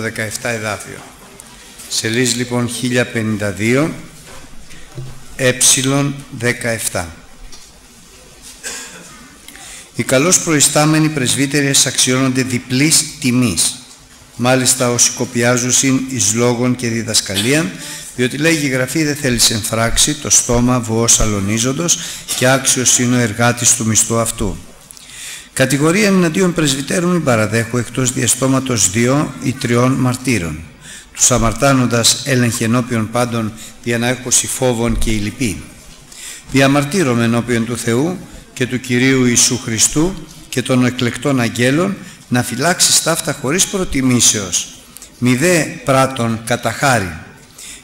το 17 εδάφιο. Σελής λοιπόν 1052, ε 17. Οι καλώς προϊστάμενοι πρεσβύτερες αξιώνονται διπλής τιμής. Μάλιστα όσοι κοπιάζουσιν εις λόγων και διδασκαλίαν, διότι λέγει η Γραφή δεν θέλεις σε φράξη το στόμα βουός αλωνίζοντος και άξιος είναι ο εργάτης του μισθού αυτού. Κατηγορία εναντίον πρεσβυτέρων μην παραδέχω εκτός διαστόματος δύο ή τριών μαρτύρων. Τους αμαρτάνοντας έλεγχε ενώπιον πάντων για να έχω φόβων και ηλυπή. Διαμαρτύρομαι ενώπιον του Θεού και του Κυρίου Ιησού Χριστού και των εκλεκτών αγγέλων να φυλάξει ταύτα χωρίς προτιμήσεως. Μη δε πράτων κατά χάρη.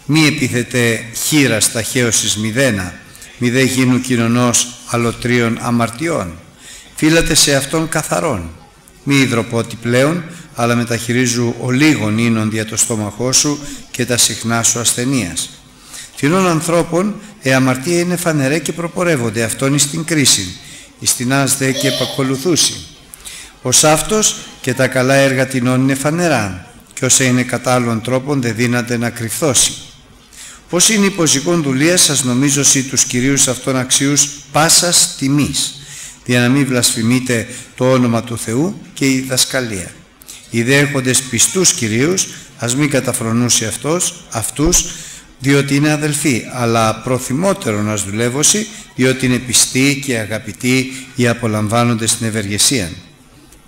Μη επιθετε χείρας ταχαίωσης μηδένα. Μη δε γίνου κοινωνός αλωτρίων αμαρτιών. Φύλατε σε αυτόν καθαρόν. Μη υδροπότη πλέον, αλλά μεταχειρίζου ολίγων ίνων δια το στόμαχό σου και τα συχνά σου ασθενείας. Τινών ανθρώπων, η αμαρτία είναι φανερέ και προπορεύονται αυτόν εις την κρίση, εις την άσδε και επακολουθούσει. Ως αυτός και τα καλά έργα τινών είναι φανερά, και όσα είναι κατά άλλων τρόπων δεν δύναται να κρυφθώσει. Πώς είναι υποζικών δουλείας σας νομίζω σύ τους κυρίους αυτών αξίους πάσας τιμής, για να μην βλασφημείτε το όνομα του Θεού και η διδασκαλία. Οι δέχοντες πιστούς κυρίους, ας μην καταφρονούσει αυτός, αυτούς, διότι είναι αδελφοί, αλλά προθυμότερο να δουλεύωσι, διότι είναι πιστοί και αγαπητοί ή απολαμβάνονται στην ευεργεσία.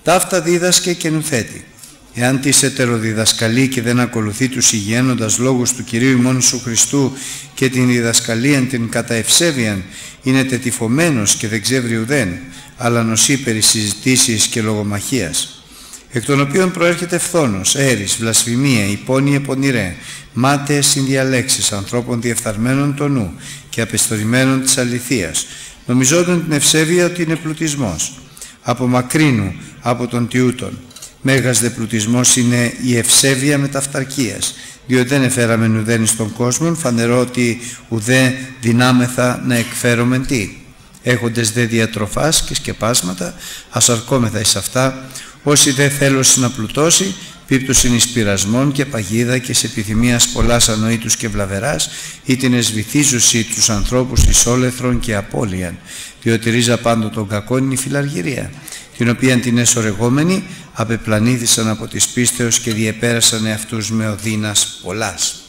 Ταύτα δίδασκε και νουθέτει. Εάν τη ετεροδιδασκαλεί και δεν ακολουθεί τους υγιένοντας λόγους του Κυρίου ημών σου Χριστού και την διδασκαλίαν την κατά ευσέβιαν, είναι τετυφωμένος και δεν ξεύρει ουδέν, αλλά νοσεί περί συζητήσεις και λογομαχίας. Εκ των οποίων προέρχεται φθόνος, έρης, βλασφημία, υπόνοιε πονηρέ, μάταιες συνδιαλέξεις ανθρώπων διεφθαρμένων το νου και απεστορημένων της αληθείας, νομιζόταν την ευσέβεια ότι είναι πλουτισμός. Από μακρίνου, από τον τιούτον, Μέγας δε πλουτισμός είναι η ευσέβεια μεταυταρκίας, διότι δεν εφέραμε ουδέν στον κόσμο, φανερό ότι ουδέ δυνάμεθα να εκφέρομεν τι. Έχοντες δε διατροφάς και σκεπάσματα, ασαρκόμεθα εις αυτά, όσοι δε θέλω να πλουτώσει, πίπτουσιν εις πειρασμών και παγίδα και σε επιθυμίας πολλάς ανοήτους και βλαβεράς, ή την εσβηθίζουσι τους ανθρώπους εις όλεθρον και απώλειαν, διότι ρίζα πάντο των κακών είναι η φιλαργυρία την οποία την εσωρεγόμενη απεπλανήθησαν από τις πίστεως και διεπέρασαν εαυτούς με οδύνας πολλάς.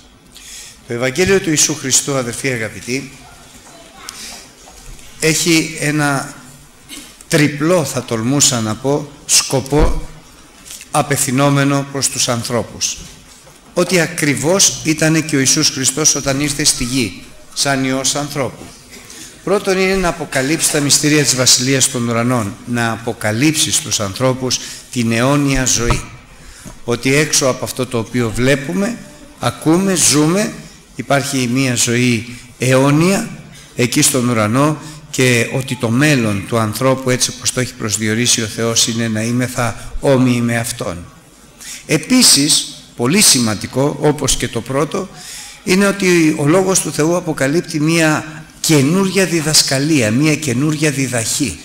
Το Ευαγγέλιο του Ιησού Χριστού, αδερφοί αγαπητοί, έχει ένα τριπλό, θα τολμούσα να πω, σκοπό απευθυνόμενο προς τους ανθρώπους. Ότι ακριβώς ήταν και ο Ιησούς Χριστός όταν ήρθε στη γη, σαν Υιός ανθρώπου. Πρώτον είναι να αποκαλύψεις τα μυστήρια της Βασιλείας των Ουρανών, να αποκαλύψεις στους ανθρώπους την αιώνια ζωή. Ότι έξω από αυτό το οποίο βλέπουμε, ακούμε, ζούμε, υπάρχει μια ζωή αιώνια εκεί στον ουρανό και ότι το μέλλον του ανθρώπου έτσι όπως το έχει προσδιορίσει ο Θεός είναι να είμαι θα όμοιοι με Αυτόν. Επίσης, πολύ σημαντικό όπως και το πρώτο, είναι ότι ο Λόγος του Θεού αποκαλύπτει μία καινούρια διδασκαλία, μία καινούρια διδαχή.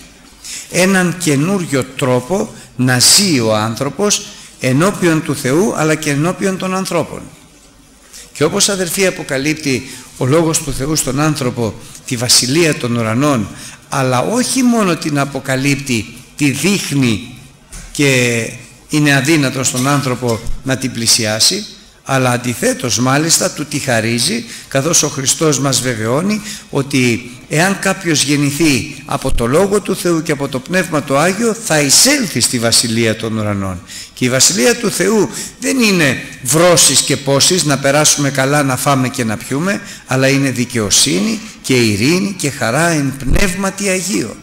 Έναν καινούριο τρόπο να ζει ο άνθρωπος ενώπιον του Θεού αλλά και ενώπιον των ανθρώπων. Και όπως αδερφοί αποκαλύπτει ο Λόγος του Θεού στον άνθρωπο τη βασιλεία των ουρανών αλλά όχι μόνο την αποκαλύπτει, τη δείχνει και είναι αδύνατο στον άνθρωπο να την πλησιάσει αλλά αντιθέτως μάλιστα του τη χαρίζει καθώς ο Χριστός μας βεβαιώνει ότι εάν κάποιος γεννηθεί από το Λόγο του Θεού και από το Πνεύμα το Άγιο θα εισέλθει στη Βασιλεία των Ουρανών. Και η Βασιλεία του Θεού δεν είναι βρώσεις και πόσεις να περάσουμε καλά να φάμε και να πιούμε αλλά είναι δικαιοσύνη και ειρήνη και χαρά εν πνεύματι Αγίο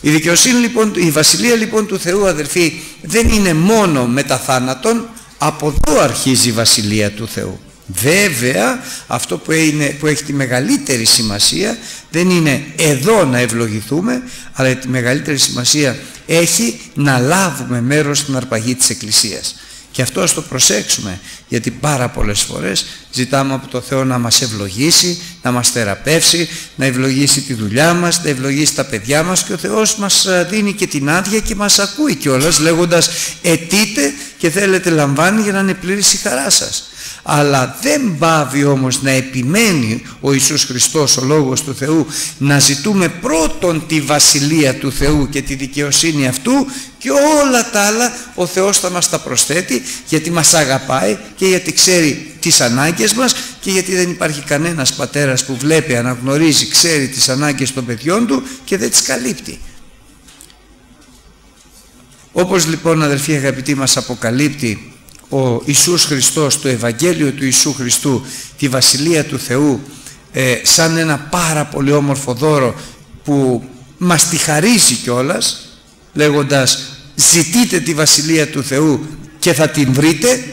η δικαιοσύνη λοιπόν, η Βασιλεία λοιπόν του Θεού αδερφοί δεν είναι μόνο μετά θάνατον από εδώ αρχίζει η Βασιλεία του Θεού. Βέβαια αυτό που, είναι, που έχει τη μεγαλύτερη σημασία δεν είναι εδώ να ευλογηθούμε αλλά τη μεγαλύτερη σημασία έχει να λάβουμε μέρος στην αρπαγή της Εκκλησίας. Και αυτό ας το προσέξουμε, γιατί πάρα πολλές φορές ζητάμε από το Θεό να μας ευλογήσει, να μας θεραπεύσει, να ευλογήσει τη δουλειά μας, να ευλογήσει τα παιδιά μας και ο Θεός μας ε, δίνει και την άδεια και μας ακούει κιόλας λέγοντας «ετείτε και θέλετε λαμβάνει για να είναι πλήρης η χαρά σας» αλλά δεν πάβει όμως να επιμένει ο Ιησούς Χριστός ο Λόγος του Θεού να ζητούμε πρώτον τη Βασιλεία του Θεού και τη δικαιοσύνη αυτού και όλα τα άλλα ο Θεός θα μας τα προσθέτει γιατί μας αγαπάει και γιατί ξέρει τις ανάγκες μας και γιατί δεν υπάρχει κανένας πατέρας που βλέπει, αναγνωρίζει, ξέρει τις ανάγκες των παιδιών του και δεν τις καλύπτει. Όπως λοιπόν αδερφοί αγαπητοί μας αποκαλύπτει ο Ιησούς Χριστός, το Ευαγγέλιο του Ιησού Χριστού, τη Βασιλεία του Θεού ε, σαν ένα πάρα πολύ όμορφο δώρο που μας τη χαρίζει κιόλας λέγοντας ζητείτε τη Βασιλεία του Θεού και θα την βρείτε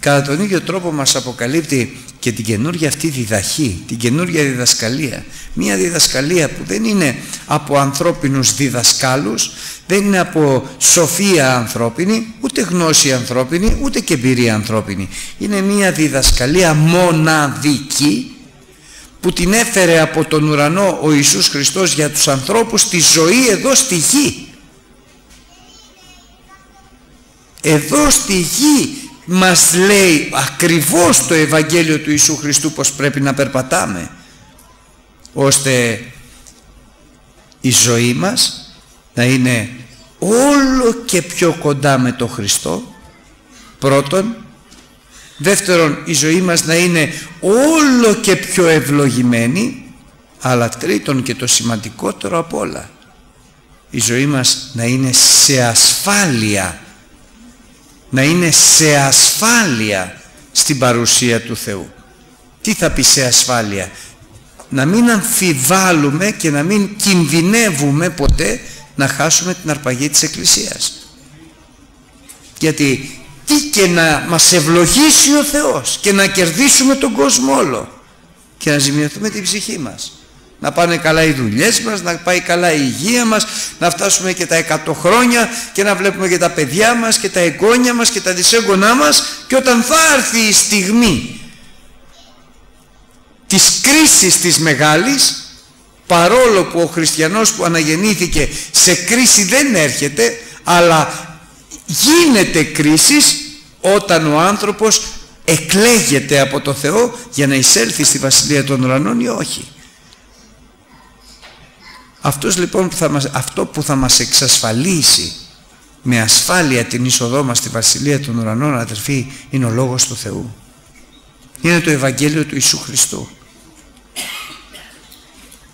κατά τον ίδιο τρόπο μας αποκαλύπτει και την καινούργια αυτή διδαχή, την καινούργια διδασκαλία. Μία διδασκαλία που δεν είναι από ανθρώπινους διδασκάλους, δεν είναι από σοφία ανθρώπινη, ούτε γνώση ανθρώπινη, ούτε και εμπειρία ανθρώπινη. Είναι μία διδασκαλία μοναδική που την έφερε από τον ουρανό ο Ιησούς Χριστός για τους ανθρώπους τη ζωή εδώ στη γη. Εδώ στη γη μας λέει ακριβώς το Ευαγγέλιο του Ιησού Χριστού πως πρέπει να περπατάμε ώστε η ζωή μας να είναι όλο και πιο κοντά με τον Χριστό πρώτον. Δεύτερον η ζωή μας να είναι όλο και πιο ευλογημένη αλλά τρίτον και το σημαντικότερο απ' όλα η ζωή μας να είναι σε ασφάλεια να είναι σε ασφάλεια στην παρουσία του Θεού. Τι θα πει σε ασφάλεια; Να μην αμφιβάλλουμε και να μην κινδυνεύουμε ποτέ να χάσουμε την αρπαγή της Εκκλησίας. Γιατί τι και να μας ευλογήσει ο Θεός και να κερδίσουμε τον κόσμο όλο και να ζημιωθούμε την ψυχή μας να πάνε καλά οι δουλειές μας, να πάει καλά η υγεία μας, να φτάσουμε και τα 100 χρόνια και να βλέπουμε και τα παιδιά μας και τα εγγόνια μας και τα δυσέγγονά μας και όταν θα έρθει η στιγμή της κρίσης της μεγάλης παρόλο που ο χριστιανός που αναγεννήθηκε σε κρίση δεν έρχεται αλλά γίνεται κρίσης όταν ο άνθρωπος εκλέγεται από το Θεό για να εισέλθει στη Βασιλεία των Ουρανών ή όχι. Αυτός λοιπόν που θα μας, αυτό που θα μας εξασφαλίσει με ασφάλεια την είσοδό μας στη Βασιλεία των Ουρανών αδερφοί είναι ο Λόγος του Θεού. Είναι το Ευαγγέλιο του Ιησού Χριστού.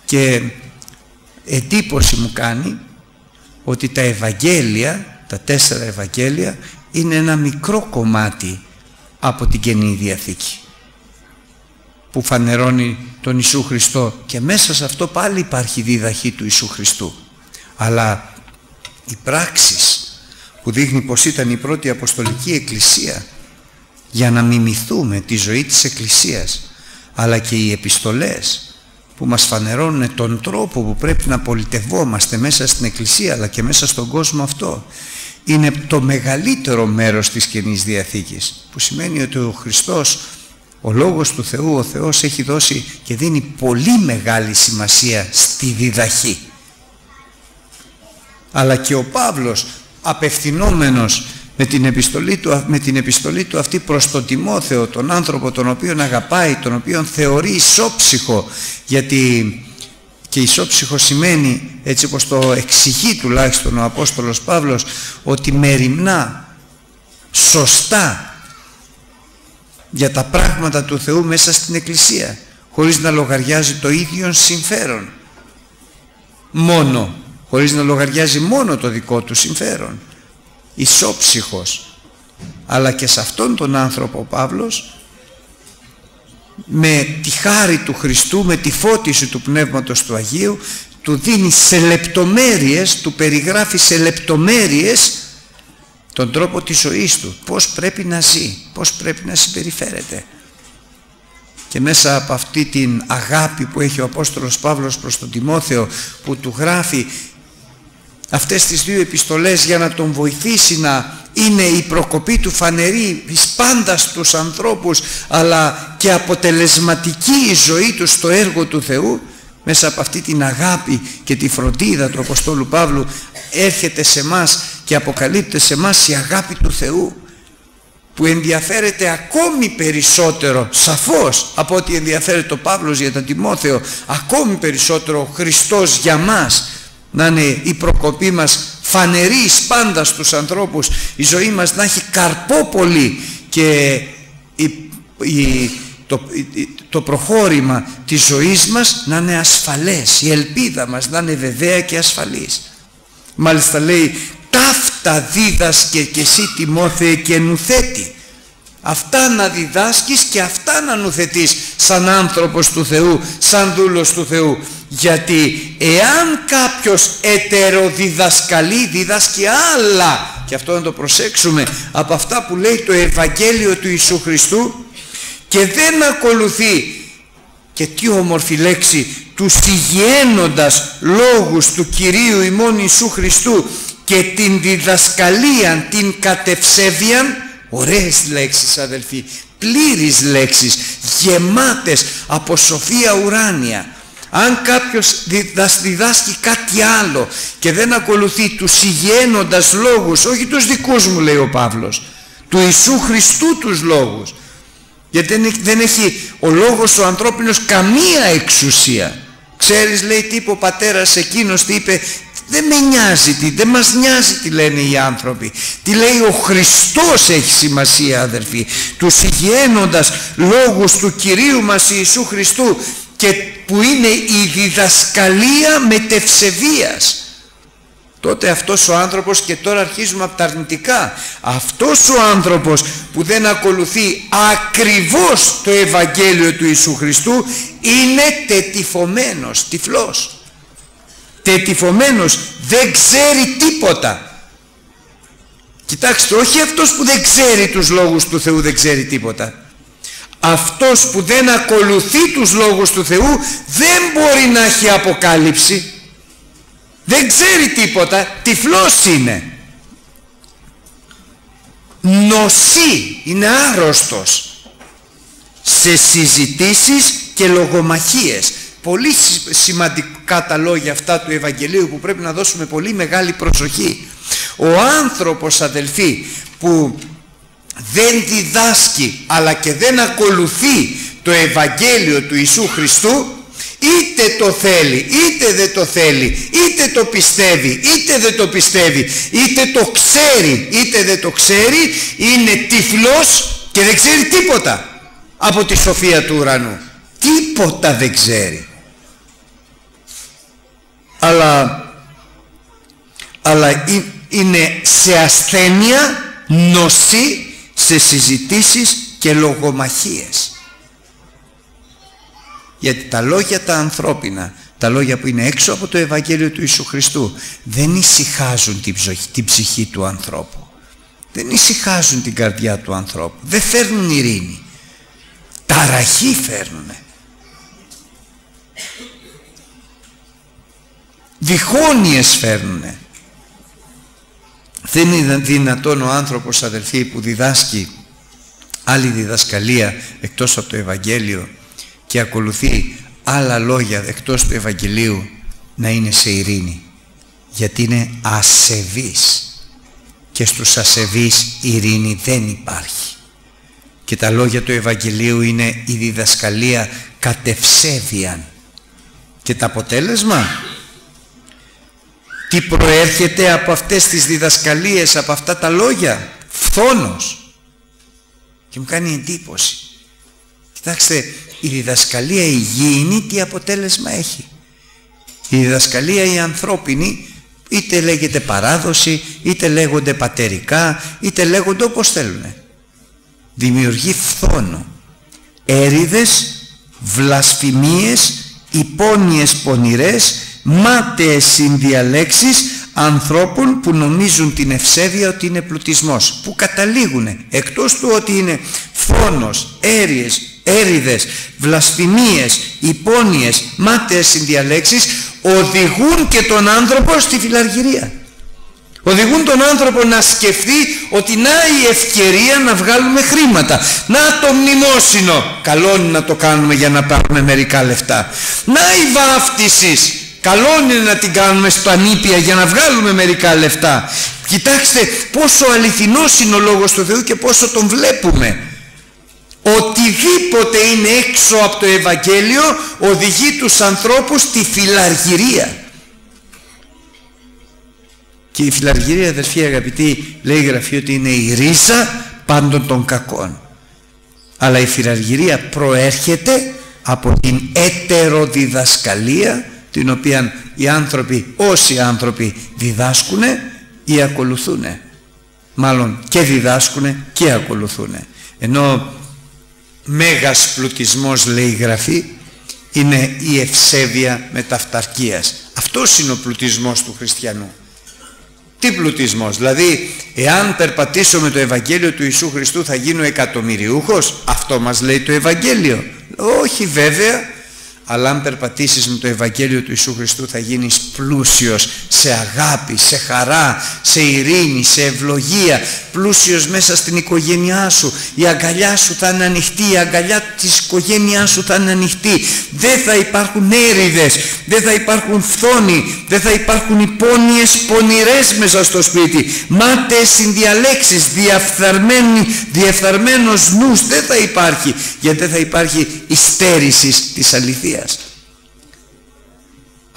Και εντύπωση μου κάνει ότι τα Ευαγγέλια, τα τέσσερα Ευαγγέλια είναι ένα μικρό κομμάτι από την Καινή Διαθήκη που φανερώνει τον Ιησού Χριστό. Και μέσα σε αυτό πάλι υπάρχει δίδαχή του Ιησού Χριστού. Αλλά η πράξεις που δείχνει πως ήταν η πρώτη Αποστολική Εκκλησία για να μιμηθούμε τη ζωή της Εκκλησίας αλλά και οι επιστολές που μας φανερώνουν τον τρόπο που πρέπει να πολιτευόμαστε μέσα στην Εκκλησία αλλά και μέσα στον κόσμο αυτό είναι το μεγαλύτερο μέρος της Καινής Διαθήκης που σημαίνει ότι ο Χριστός ο Λόγος του Θεού, ο Θεός έχει δώσει και δίνει πολύ μεγάλη σημασία στη διδαχή. Αλλά και ο Παύλος απευθυνόμενος με την, επιστολή του, με την επιστολή του αυτή προς τον Τιμόθεο, τον άνθρωπο τον οποίον αγαπάει, τον οποίον θεωρεί ισόψυχο, γιατί και ισόψυχο σημαίνει, έτσι όπως το εξηγεί τουλάχιστον ο Απόστολος Παύλος, ότι μεριμνά, σωστά για τα πράγματα του Θεού μέσα στην Εκκλησία χωρίς να λογαριάζει το ίδιο συμφέρον. Μόνο χωρίς να λογαριάζει μόνο το δικό του συμφέρον. Ισόψυχος. Αλλά και σε αυτόν τον άνθρωπο ο Παύλος με τη χάρη του Χριστού με τη φώτιση του Πνεύματος του Αγίου του δίνει σε λεπτομέρειες του περιγράφει σε λεπτομέρειες τον τρόπο της ζωής του, πώς πρέπει να ζει, πώς πρέπει να συμπεριφέρεται. Και μέσα από αυτή την αγάπη που έχει ο Απόστολος Παύλος προς τον Τιμόθεο που του γράφει αυτές τις δύο επιστολές για να τον βοηθήσει να είναι η προκοπή του φανερή εις πάντας στους ανθρώπους αλλά και αποτελεσματική η ζωή τους στο έργο του Θεού μέσα από αυτή την αγάπη και τη φροντίδα του Αποστόλου Παύλου έρχεται σε μας και αποκαλύπτεται σε μας η αγάπη του Θεού που ενδιαφέρεται ακόμη περισσότερο σαφώς από ότι ενδιαφέρεται ο Παύλος για τον Τιμόθεο ακόμη περισσότερο ο Χριστός για μας να είναι η προκοπή μας φανερή πάντα στους ανθρώπους η ζωή μας να έχει καρπόπολη και η, το, το προχώρημα της ζωής μας να είναι ασφαλές η ελπίδα μας να είναι βεβαία και ασφαλής. Μάλιστα λέει ταύτα δίδασκε και εσύ Τιμόθεε και νουθέτη αυτά να διδάσκεις και αυτά να νουθετείς σαν άνθρωπος του Θεού σαν δούλος του Θεού. Γιατί εάν κάποιος ετεροδιδασκαλεί διδάσκει άλλα. Και αυτό να το προσέξουμε από αυτά που λέει το Ευαγγέλιο του Ιησού Χριστού. Και δεν ακολουθεί και τι όμορφη λέξη τους συγγένοντας λόγους του Κυρίου ημών Ιησού Χριστού και την διδασκαλία την κατευσέβιαν ωραίες λέξεις αδελφοί πλήρεις λέξεις γεμάτες από σοφία ουράνια. Αν κάποιος διδάσκει κάτι άλλο και δεν ακολουθεί τους υγιένοντας λόγους όχι τους δικούς μου λέει ο Παύλος του Ιησού Χριστού τους λόγους γιατί δεν έχει ο λόγος ο ανθρώπινος καμία εξουσία. Ξέρεις λέει τι είπε ο πατέρας εκείνος τι είπε δεν με νοιάζει τι, δεν μας νοιάζει τι λένε οι άνθρωποι. Τι λέει ο Χριστός έχει σημασία αδερφοί. Τους υγιένοντας λόγους του Κυρίου μας Ιησού Χριστού και που είναι η διδασκαλία μετευσεβίας. Τότε αυτός ο άνθρωπος και τώρα αρχίζουμε από τα αρνητικά. Αυτός ο άνθρωπος που δεν ακολουθεί ακριβώς το Ευαγγέλιο του Ιησού Χριστού είναι τετυφωμένος, τυφλός τετυφωμένος δεν ξέρει τίποτα. Κοιτάξτε όχι αυτός που δεν ξέρει τους λόγους του Θεού δεν ξέρει τίποτα. Αυτός που δεν ακολουθεί τους λόγους του Θεού δεν μπορεί να έχει αποκάλυψη. Δεν ξέρει τίποτα τυφλός είναι. Νοσή είναι άρρωστος. Σε συζητήσεις και λογομαχίες. Πολύ σημαντικά τα λόγια αυτά του Ευαγγελίου που πρέπει να δώσουμε πολύ μεγάλη προσοχή. Ο άνθρωπος αδελφοί που δεν διδάσκει αλλά και δεν ακολουθεί το Ευαγγέλιο του Ιησού Χριστού είτε το θέλει είτε δεν το θέλει είτε το πιστεύει είτε δεν το πιστεύει είτε το ξέρει είτε δεν το ξέρει είναι τυφλός και δεν ξέρει τίποτα από τη σοφία του ουρανού. Τίποτα δεν ξέρει αλλά αλλά είναι σε ασθένεια νοσή σε συζητήσεις και λογομαχίες. Γιατί τα λόγια τα ανθρώπινα τα λόγια που είναι έξω από το Ευαγγέλιο του Ιησού Χριστού δεν ησυχάζουν την ψυχή, την ψυχή του ανθρώπου. Δεν ησυχάζουν την καρδιά του ανθρώπου. Δεν φέρνουν ειρήνη. Ταραχή φέρνουνε διχόνοιες φέρνουνε. Δεν είναι δυνατόν ο άνθρωπος αδελφοί που διδάσκει άλλη διδασκαλία εκτός από το Ευαγγέλιο και ακολουθεί άλλα λόγια εκτός του Ευαγγελίου να είναι σε ειρήνη. Γιατί είναι ασεβής και στους ασεβείς ειρήνη δεν υπάρχει. Και τα λόγια του Ευαγγελίου είναι η διδασκαλία κατευσέβιαν και το αποτέλεσμα; Τι προέρχεται από αυτές τις διδασκαλίες, από αυτά τα λόγια; Φθόνος. Και μου κάνει εντύπωση. Κοιτάξτε, η διδασκαλία υγιεινή τι αποτέλεσμα έχει; Η διδασκαλία η ανθρώπινη είτε λέγεται παράδοση, είτε λέγονται πατερικά, είτε λέγονται όπως θέλουν. Δημιουργεί φθόνο. Έριδες, βλασφημίες, υπόνοιες πονηρές, μάταιες συνδιαλέξεις ανθρώπων που νομίζουν την ευσέβεια ότι είναι πλουτισμός που καταλήγουν εκτός του ότι είναι φόνος, έριες, έριδες, βλασφημίες, υπόνοιες, μάταιες συνδιαλέξεις οδηγούν και τον άνθρωπο στη φιλαργυρία. Οδηγούν τον άνθρωπο να σκεφτεί ότι να η ευκαιρία να βγάλουμε χρήματα. Να το μνημόσυνο. Καλό είναι να το κάνουμε για να πάρουμε μερικά λεφτά. Να η βάφτισης. Καλό είναι να την κάνουμε σπανίπια για να βγάλουμε μερικά λεφτά. Κοιτάξτε πόσο αληθινός είναι ο Λόγος του Θεού και πόσο τον βλέπουμε. Οτιδήποτε είναι έξω από το Ευαγγέλιο οδηγεί τους ανθρώπους στη φιλαργυρία. Και η φιλαργυρία αδερφοί αγαπητοί λέει η Γραφή ότι είναι η ρίζα πάντων των κακών. Αλλά η φιλαργυρία προέρχεται από την έτεροδιδασκαλία την οποία οι άνθρωποι, όσοι άνθρωποι διδάσκουν ή ακολουθούν. Μάλλον και διδάσκουν και ακολουθούν. Ενώ μέγας πλουτισμός λέει η Γραφή είναι η ευσέβεια μεταφταρκίας. Αυτός είναι ο πλουτισμός του χριστιανού. Τι πλουτισμός, δηλαδή εάν περπατήσω με το Ευαγγέλιο του Ιησού Χριστού θα γίνω εκατομμυριούχος, αυτό μας λέει το Ευαγγέλιο. Όχι βέβαια, αλλά αν περπατήσεις με το Ευαγγέλιο του Ιησού Χριστού θα γίνεις πλούσιος σε αγάπη, σε χαρά, σε ειρήνη, σε ευλογία. Πλούσιος μέσα στην οικογένειά σου. Η αγκαλιά σου θα είναι ανοιχτή η αγκαλιά της οικογένειάς σου θα είναι ανοιχτή. Δεν θα υπάρχουν έρηδες δεν θα υπάρχουν φθόνοι δεν θα υπάρχουν υπόνοιες πονηρές μέσα στο σπίτι. Μάταιες συνδιαλέξεις διαφθαρμένος νους δεν θα υπάρχει. Γιατί δεν θα υπάρχει υστέρησης της αληθείας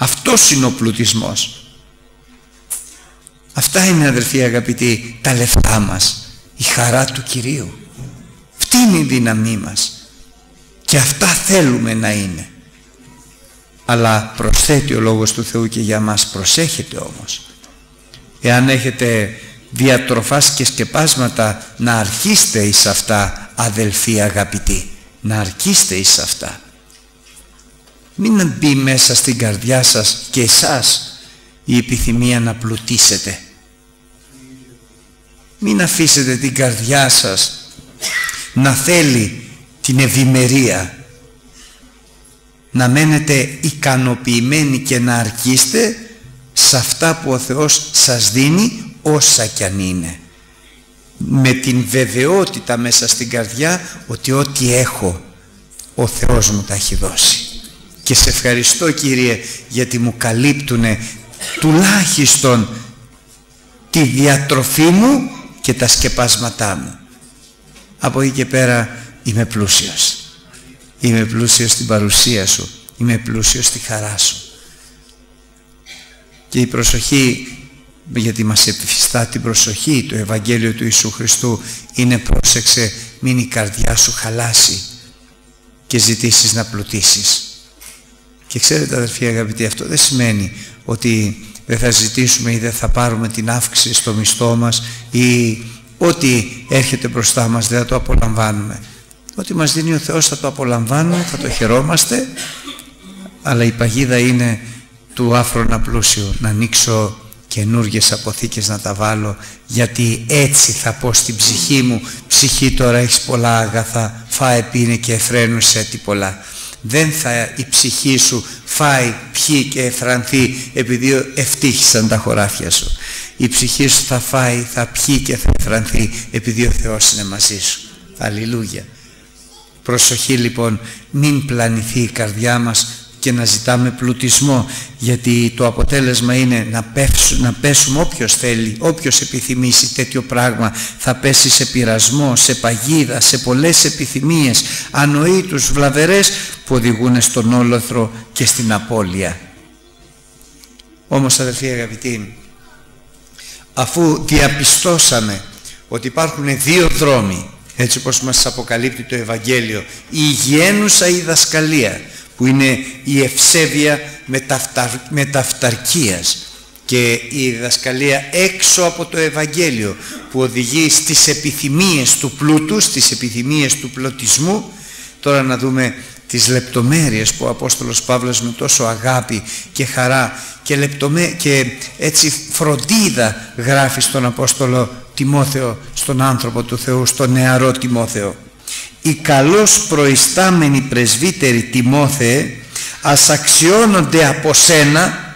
αυτός είναι ο πλουτισμός. Αυτά είναι αδερφοί αγαπητοί τα λεφτά μας. Η χαρά του Κυρίου. Αυτή είναι η δύναμή μας. Και αυτά θέλουμε να είναι. Αλλά προσθέτει ο Λόγος του Θεού και για μας. Προσέχετε όμως. Εάν έχετε διατροφάς και σκεπάσματα να αρχίστε εις αυτά αδελφοί αγαπητοί. Να αρχίστε εις αυτά μην μπει μέσα στην καρδιά σας και εσάς η επιθυμία να πλουτίσετε. Μην αφήσετε την καρδιά σας να θέλει την ευημερία. Να μένετε ικανοποιημένοι και να αρκείστε σε αυτά που ο Θεός σας δίνει όσα κι αν είναι. Με την βεβαιότητα μέσα στην καρδιά ότι ό,τι έχω ο Θεός μου τα έχει δώσει και σε ευχαριστώ Κύριε γιατί μου καλύπτουν τουλάχιστον τη διατροφή μου και τα σκεπάσματά μου. Από εκεί και πέρα είμαι πλούσιος. Είμαι πλούσιος στην παρουσία Σου. Είμαι πλούσιος στη χαρά Σου. Και η προσοχή, γιατί μας επιφυστά την προσοχή το Ευαγγέλιο του Ιησού Χριστού, είναι πρόσεξε μην η καρδιά σου χαλάσει και ζητήσεις να πλουτίσεις. Και ξέρετε αδερφοί αγαπητοί αυτό δεν σημαίνει ότι δεν θα ζητήσουμε ή δεν θα πάρουμε την αύξηση στο μισθό μας ή ό,τι έρχεται μπροστά μας δεν θα το απολαμβάνουμε. Ό,τι μας δίνει ο Θεός θα το απολαμβάνουμε, θα το χαιρόμαστε αλλά η παγίδα είναι του άφρονα πλούσιου να ανοίξω καινούργιες αποθήκες να τα βάλω γιατί έτσι θα πω στην ψυχή μου ψυχή τώρα έχεις πολλά αγαθά φάε πίνε και εφραίνουσε τι πολλά δεν θα η ψυχή σου φάει, πιει και εφρανθεί επειδή ευτύχησαν τα χωράφια σου. Η ψυχή σου θα φάει, θα πιει και θα εφρανθεί επειδή ο Θεός είναι μαζί σου. Αλληλούια. Προσοχή λοιπόν, μην πλανηθεί η καρδιά μας και να ζητάμε πλουτισμό γιατί το αποτέλεσμα είναι να, πέσουμε, να πέσουμε όποιος θέλει, όποιος επιθυμήσει τέτοιο πράγμα θα πέσει σε πειρασμό, σε παγίδα, σε πολλές επιθυμίες ανοήτους, βλαβερές που οδηγούν στον όλοθρο και στην απώλεια. Όμως αδελφοί αγαπητοί, αφού διαπιστώσαμε ότι υπάρχουν δύο δρόμοι έτσι όπως μας αποκαλύπτει το Ευαγγέλιο η υγιένουσα η δασκαλία που είναι η ευσέβεια μεταφταρκίας και η διδασκαλία έξω από το Ευαγγέλιο που οδηγεί στις επιθυμίες του πλούτου, στις επιθυμίες του πλωτισμού τώρα να δούμε τις λεπτομέρειες που ο Απόστολος Παύλος με τόσο αγάπη και χαρά και, λεπτομέ... και έτσι φροντίδα γράφει στον Απόστολο Τιμόθεο, στον άνθρωπο του Θεού, στον νεαρό Τιμόθεο. «Η καλώς προϊστάμενη πρεσβύτερη Τιμόθεε ας αξιώνονται από σένα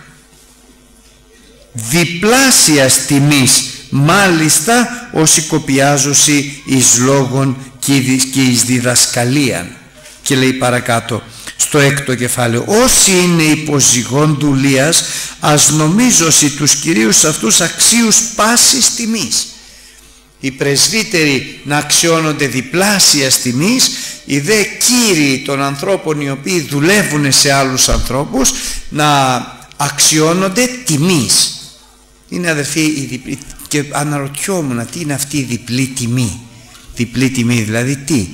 διπλάσιας τιμής μάλιστα όσοι κοπιάζωσι εις λόγων και εις διδασκαλίαν. Και λέει παρακάτω στο έκτο κεφάλαιο όσοι είναι υποζυγών δουλείας ας νομίζωσι τους κυρίους αυτούς αξίους πάσης τιμής οι πρεσβύτεροι να αξιώνονται διπλάσια τιμής οι δε κύριοι των ανθρώπων οι οποίοι δουλεύουν σε άλλους ανθρώπους να αξιώνονται τιμής. Είναι αδερφοί η διπλή, και αναρωτιόμουν τι είναι αυτή η διπλή τιμή. Διπλή τιμή δηλαδή τι;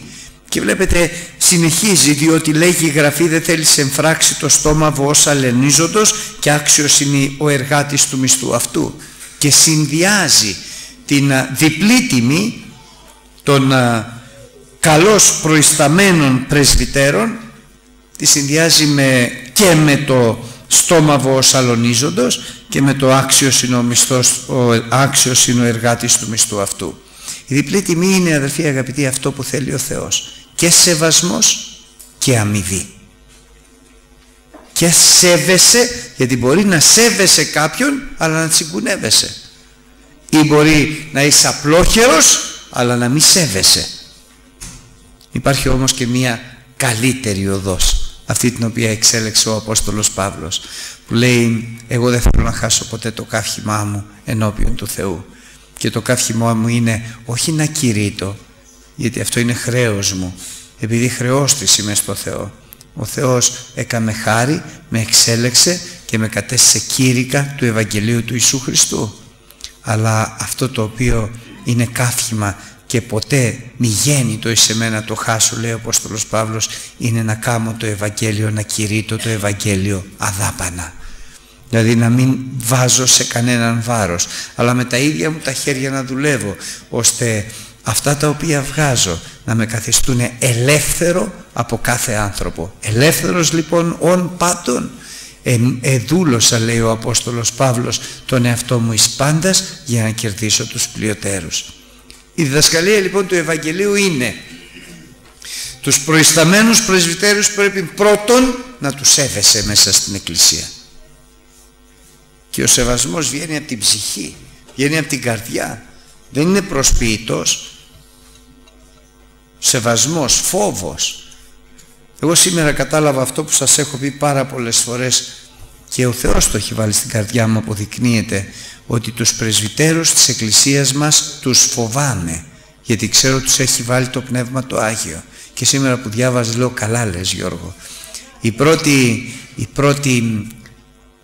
Και βλέπετε συνεχίζει διότι λέγει η Γραφή δεν θέλεις σε εμφράξει το στόμα βόσα λενίζοντος και άξιος είναι ο εργάτης του μισθού αυτού και συνδυάζει την διπλή τιμή των καλώς προϊσταμένων πρεσβυτέρων τη συνδυάζει με, και με το στόμαβο σαλονίζοντος και με το άξιος είναι ο, μισθός, ο άξιος είναι ο εργάτης του μισθού αυτού. Η διπλή τιμή είναι αδελφοί αγαπητοί αυτό που θέλει ο Θεός και σεβασμός και αμοιβή. Και σέβεσαι, γιατί μπορεί να σέβεσαι κάποιον αλλά να τσιγκουνεύεσαι. Ή μπορεί να είσαι απλόχερος αλλά να μην σέβεσαι. Υπάρχει όμως και μία καλύτερη οδός αυτή την οποία εξέλεξε ο Απόστολος Παύλος που λέει εγώ δεν θέλω να χάσω ποτέ το καύχημά μου ενώπιον του Θεού και το καύχημά μου είναι όχι να κηρύττω γιατί αυτό είναι χρέος μου επειδή χρεώστης είμαι στο Θεό. Ο Θεός έκαμε χάρη, με εξέλεξε και με κατέστησε κήρυκα του Ευαγγελίου του Ιησού Χριστού αλλά αυτό το οποίο είναι καύχημα και ποτέ μη γέννη το εις εμένα το χάσω λέει ο Απόστολος Παύλος είναι να κάνω το Ευαγγέλιο να κηρύττω το Ευαγγέλιο αδάπανα. Δηλαδή να μην βάζω σε κανέναν βάρος αλλά με τα ίδια μου τα χέρια να δουλεύω ώστε αυτά τα οποία βγάζω να με καθιστούν ελεύθερο από κάθε άνθρωπο. Ελεύθερος λοιπόν ον πάντων ε, εδούλωσα λέει ο Απόστολος Παύλος τον εαυτό μου εις πάντας για να κερδίσω τους πλειοτέρους. Η διδασκαλία λοιπόν του Ευαγγελίου είναι τους προϊσταμένους πρεσβυτέρους πρέπει πρώτον να τους σέβεσαι μέσα στην Εκκλησία. Και ο σεβασμός βγαίνει από την ψυχή βγαίνει από την καρδιά. Δεν είναι προσποιητός. Σεβασμός, φόβος εγώ σήμερα κατάλαβα αυτό που σας έχω πει πάρα πολλές φορές και ο Θεός το έχει βάλει στην καρδιά μου αποδεικνύεται ότι τους πρεσβυτέρους της Εκκλησίας μας τους φοβάμαι γιατί ξέρω τους έχει βάλει το Πνεύμα το Άγιο. Και σήμερα που διάβαζα λέω καλά λες Γιώργο η πρώτη, η πρώτη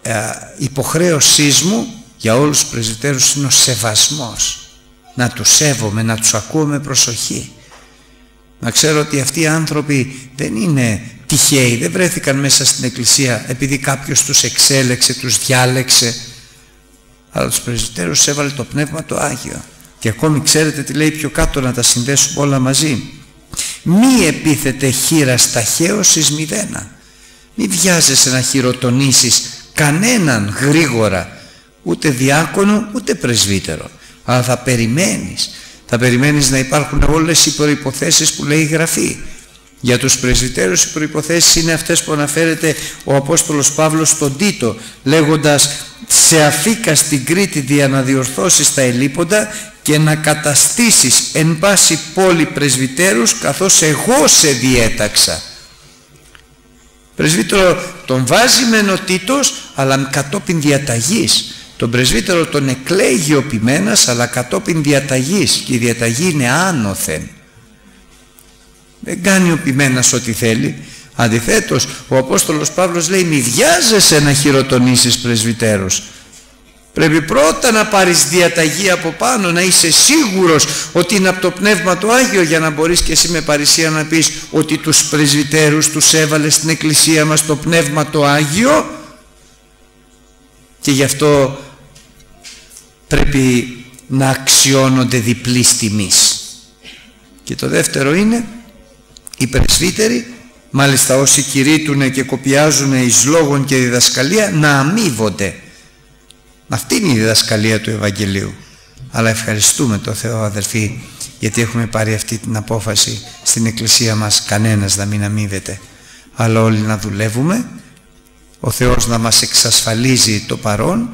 ε, υποχρέωσή μου για όλους τους πρεσβυτέρους είναι ο σεβασμός. Να τους σέβομαι, να τους ακούω με προσοχή να ξέρω ότι αυτοί οι άνθρωποι δεν είναι τυχαίοι, δεν βρέθηκαν μέσα στην Εκκλησία επειδή κάποιος τους εξέλεξε, τους διάλεξε. Αλλά τους πρεσβυτέρους έβαλε το Πνεύμα το Άγιο. Και ακόμη ξέρετε τι λέει πιο κάτω να τα συνδέσουμε όλα μαζί. Μη επίθετε χείρα ταχαίως εις μηδένα. Μη βιάζεσαι να χειροτονήσεις κανέναν γρήγορα ούτε διάκονο ούτε πρεσβύτερο αλλά θα περιμένεις θα περιμένεις να υπάρχουν όλες οι προϋποθέσεις που λέει η Γραφή για τους πρεσβυτέρους οι προϋποθέσεις είναι αυτές που αναφέρεται ο Απόστολος Παύλος στον Τίτο λέγοντας σε αφήκα στην Κρήτη δια να διορθώσεις τα ελίποντα και να καταστήσεις εν πάση πόλη πρεσβυτέρους καθώς εγώ σε διέταξα. Πρεσβύτερο τον βάζει μεν ο Τίτος αλλά κατόπιν διαταγής. Τον πρεσβύτερο τον εκλέγει ο ποιμένας αλλά κατόπιν διαταγής και η διαταγή είναι άνωθεν. Δεν κάνει ο ποιμένας ό,τι θέλει. Αντιθέτως, ο Απόστολος Παύλος λέει μη βιάζεσαι να χειροτονήσεις πρεσβυτέρους. Πρέπει πρώτα να πάρεις διαταγή από πάνω, να είσαι σίγουρος ότι είναι από το Πνεύμα του Άγιο για να μπορείς και εσύ με παρησία να πεις ότι τους πρεσβυτέρους τους έβαλες στην Εκκλησία μας το Πνεύμα το Άγιο και γι' αυτό πρέπει να αξιώνονται διπλής τιμής. Και το δεύτερο είναι οι πρεσβύτεροι μάλιστα όσοι κηρύττουν και κοπιάζουν εις λόγων και διδασκαλία να αμείβονται. Αυτή είναι η διδασκαλία του Ευαγγελίου. Αλλά ευχαριστούμε το Θεό αδελφοί γιατί έχουμε πάρει αυτή την απόφαση στην Εκκλησία μας. Κανένας να μην αμείβεται. Αλλά όλοι να δουλεύουμε. Ο Θεός να μας εξασφαλίζει το παρόν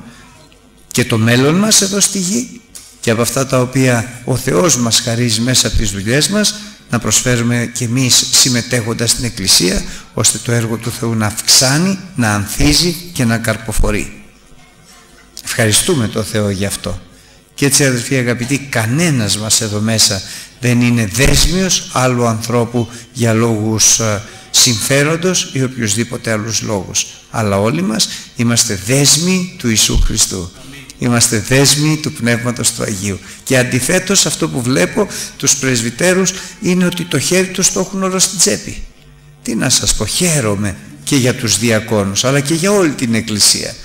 και το μέλλον μας εδώ στη γη και από αυτά τα οποία ο Θεός μας χαρίζει μέσα από τις δουλειές μας να προσφέρουμε και εμείς συμμετέχοντας στην Εκκλησία ώστε το έργο του Θεού να αυξάνει, να ανθίζει και να καρποφορεί. Ευχαριστούμε το Θεό γι' αυτό. Και έτσι αδελφοί αγαπητοί κανένας μας εδώ μέσα δεν είναι δέσμιος άλλου ανθρώπου για λόγους ε, συμφέροντος ή οποιοδήποτε άλλους λόγους. Αλλά όλοι μας είμαστε δέσμοι του Ιησού Χριστού. Είμαστε δέσμοι του Πνεύματος του Αγίου. Και αντιθέτως αυτό που βλέπω τους πρεσβυτέρους είναι ότι το χέρι τους το έχουν όλο στην τσέπη. Τι να σας πω, χαίρομαι και για τους διακόνους αλλά και για όλη την Εκκλησία.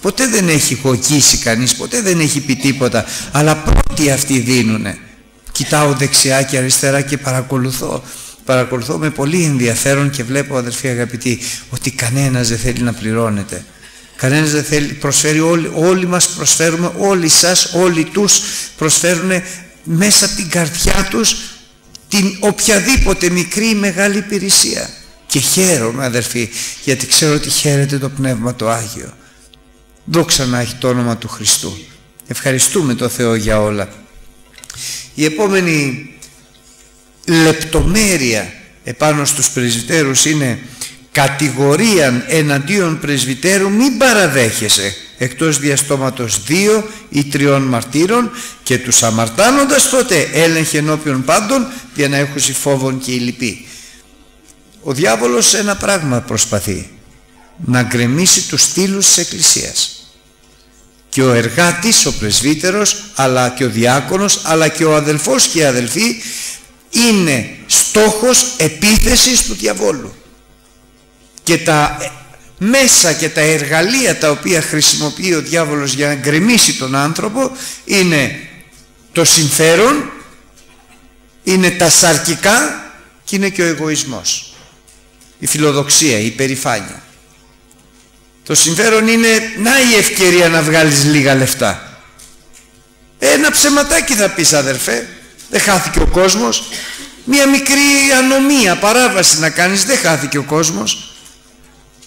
Ποτέ δεν έχει χοκίσει κανείς, ποτέ δεν έχει πει τίποτα, αλλά πρώτοι αυτοί δίνουνε. Κοιτάω δεξιά και αριστερά και παρακολουθώ. Παρακολουθώ με πολύ ενδιαφέρον και βλέπω αδερφοί αγαπητοί ότι κανένας δεν θέλει να πληρώνεται. Κανένας δεν θέλει, προσφέρει όλοι, όλοι μας προσφέρουμε, όλοι σας, όλοι τους προσφέρουν μέσα από την καρδιά τους την οποιαδήποτε μικρή ή μεγάλη υπηρεσία. Και χαίρομαι αδερφοί γιατί ξέρω ότι χαίρεται το Πνεύμα το Άγιο. Δόξα να έχει το όνομα του Χριστού. Ευχαριστούμε το Θεό για όλα. Η επόμενη λεπτομέρεια επάνω στους πρεσβυτέρους είναι κατηγορία εναντίον πρεσβυτέρου μην παραδέχεσαι εκτός διαστόματος δύο ή τριών μαρτύρων και τους αμαρτάνοντας τότε έλεγχε ενώπιον πάντων για να έχουν φόβον και λυπή. Ο διάβολος ένα πράγμα προσπαθεί να γκρεμίσει τους στήλους της Εκκλησίας και ο εργάτης, ο πρεσβύτερος αλλά και ο διάκονος αλλά και ο αδελφός και η αδελφή είναι στόχος επίθεσης του διαβόλου και τα μέσα και τα εργαλεία τα οποία χρησιμοποιεί ο διάβολος για να γκρεμίσει τον άνθρωπο είναι το συμφέρον είναι τα σαρκικά και είναι και ο εγωισμός. Η φιλοδοξία, η υπερηφάνεια. Το συμφέρον είναι να η ευκαιρία να βγάλεις λίγα λεφτά. Ένα ψεματάκι θα πεις αδερφέ. Δεν χάθηκε ο κόσμος. Μια μικρή ανομία, παράβαση να κάνεις δεν χάθηκε ο κόσμος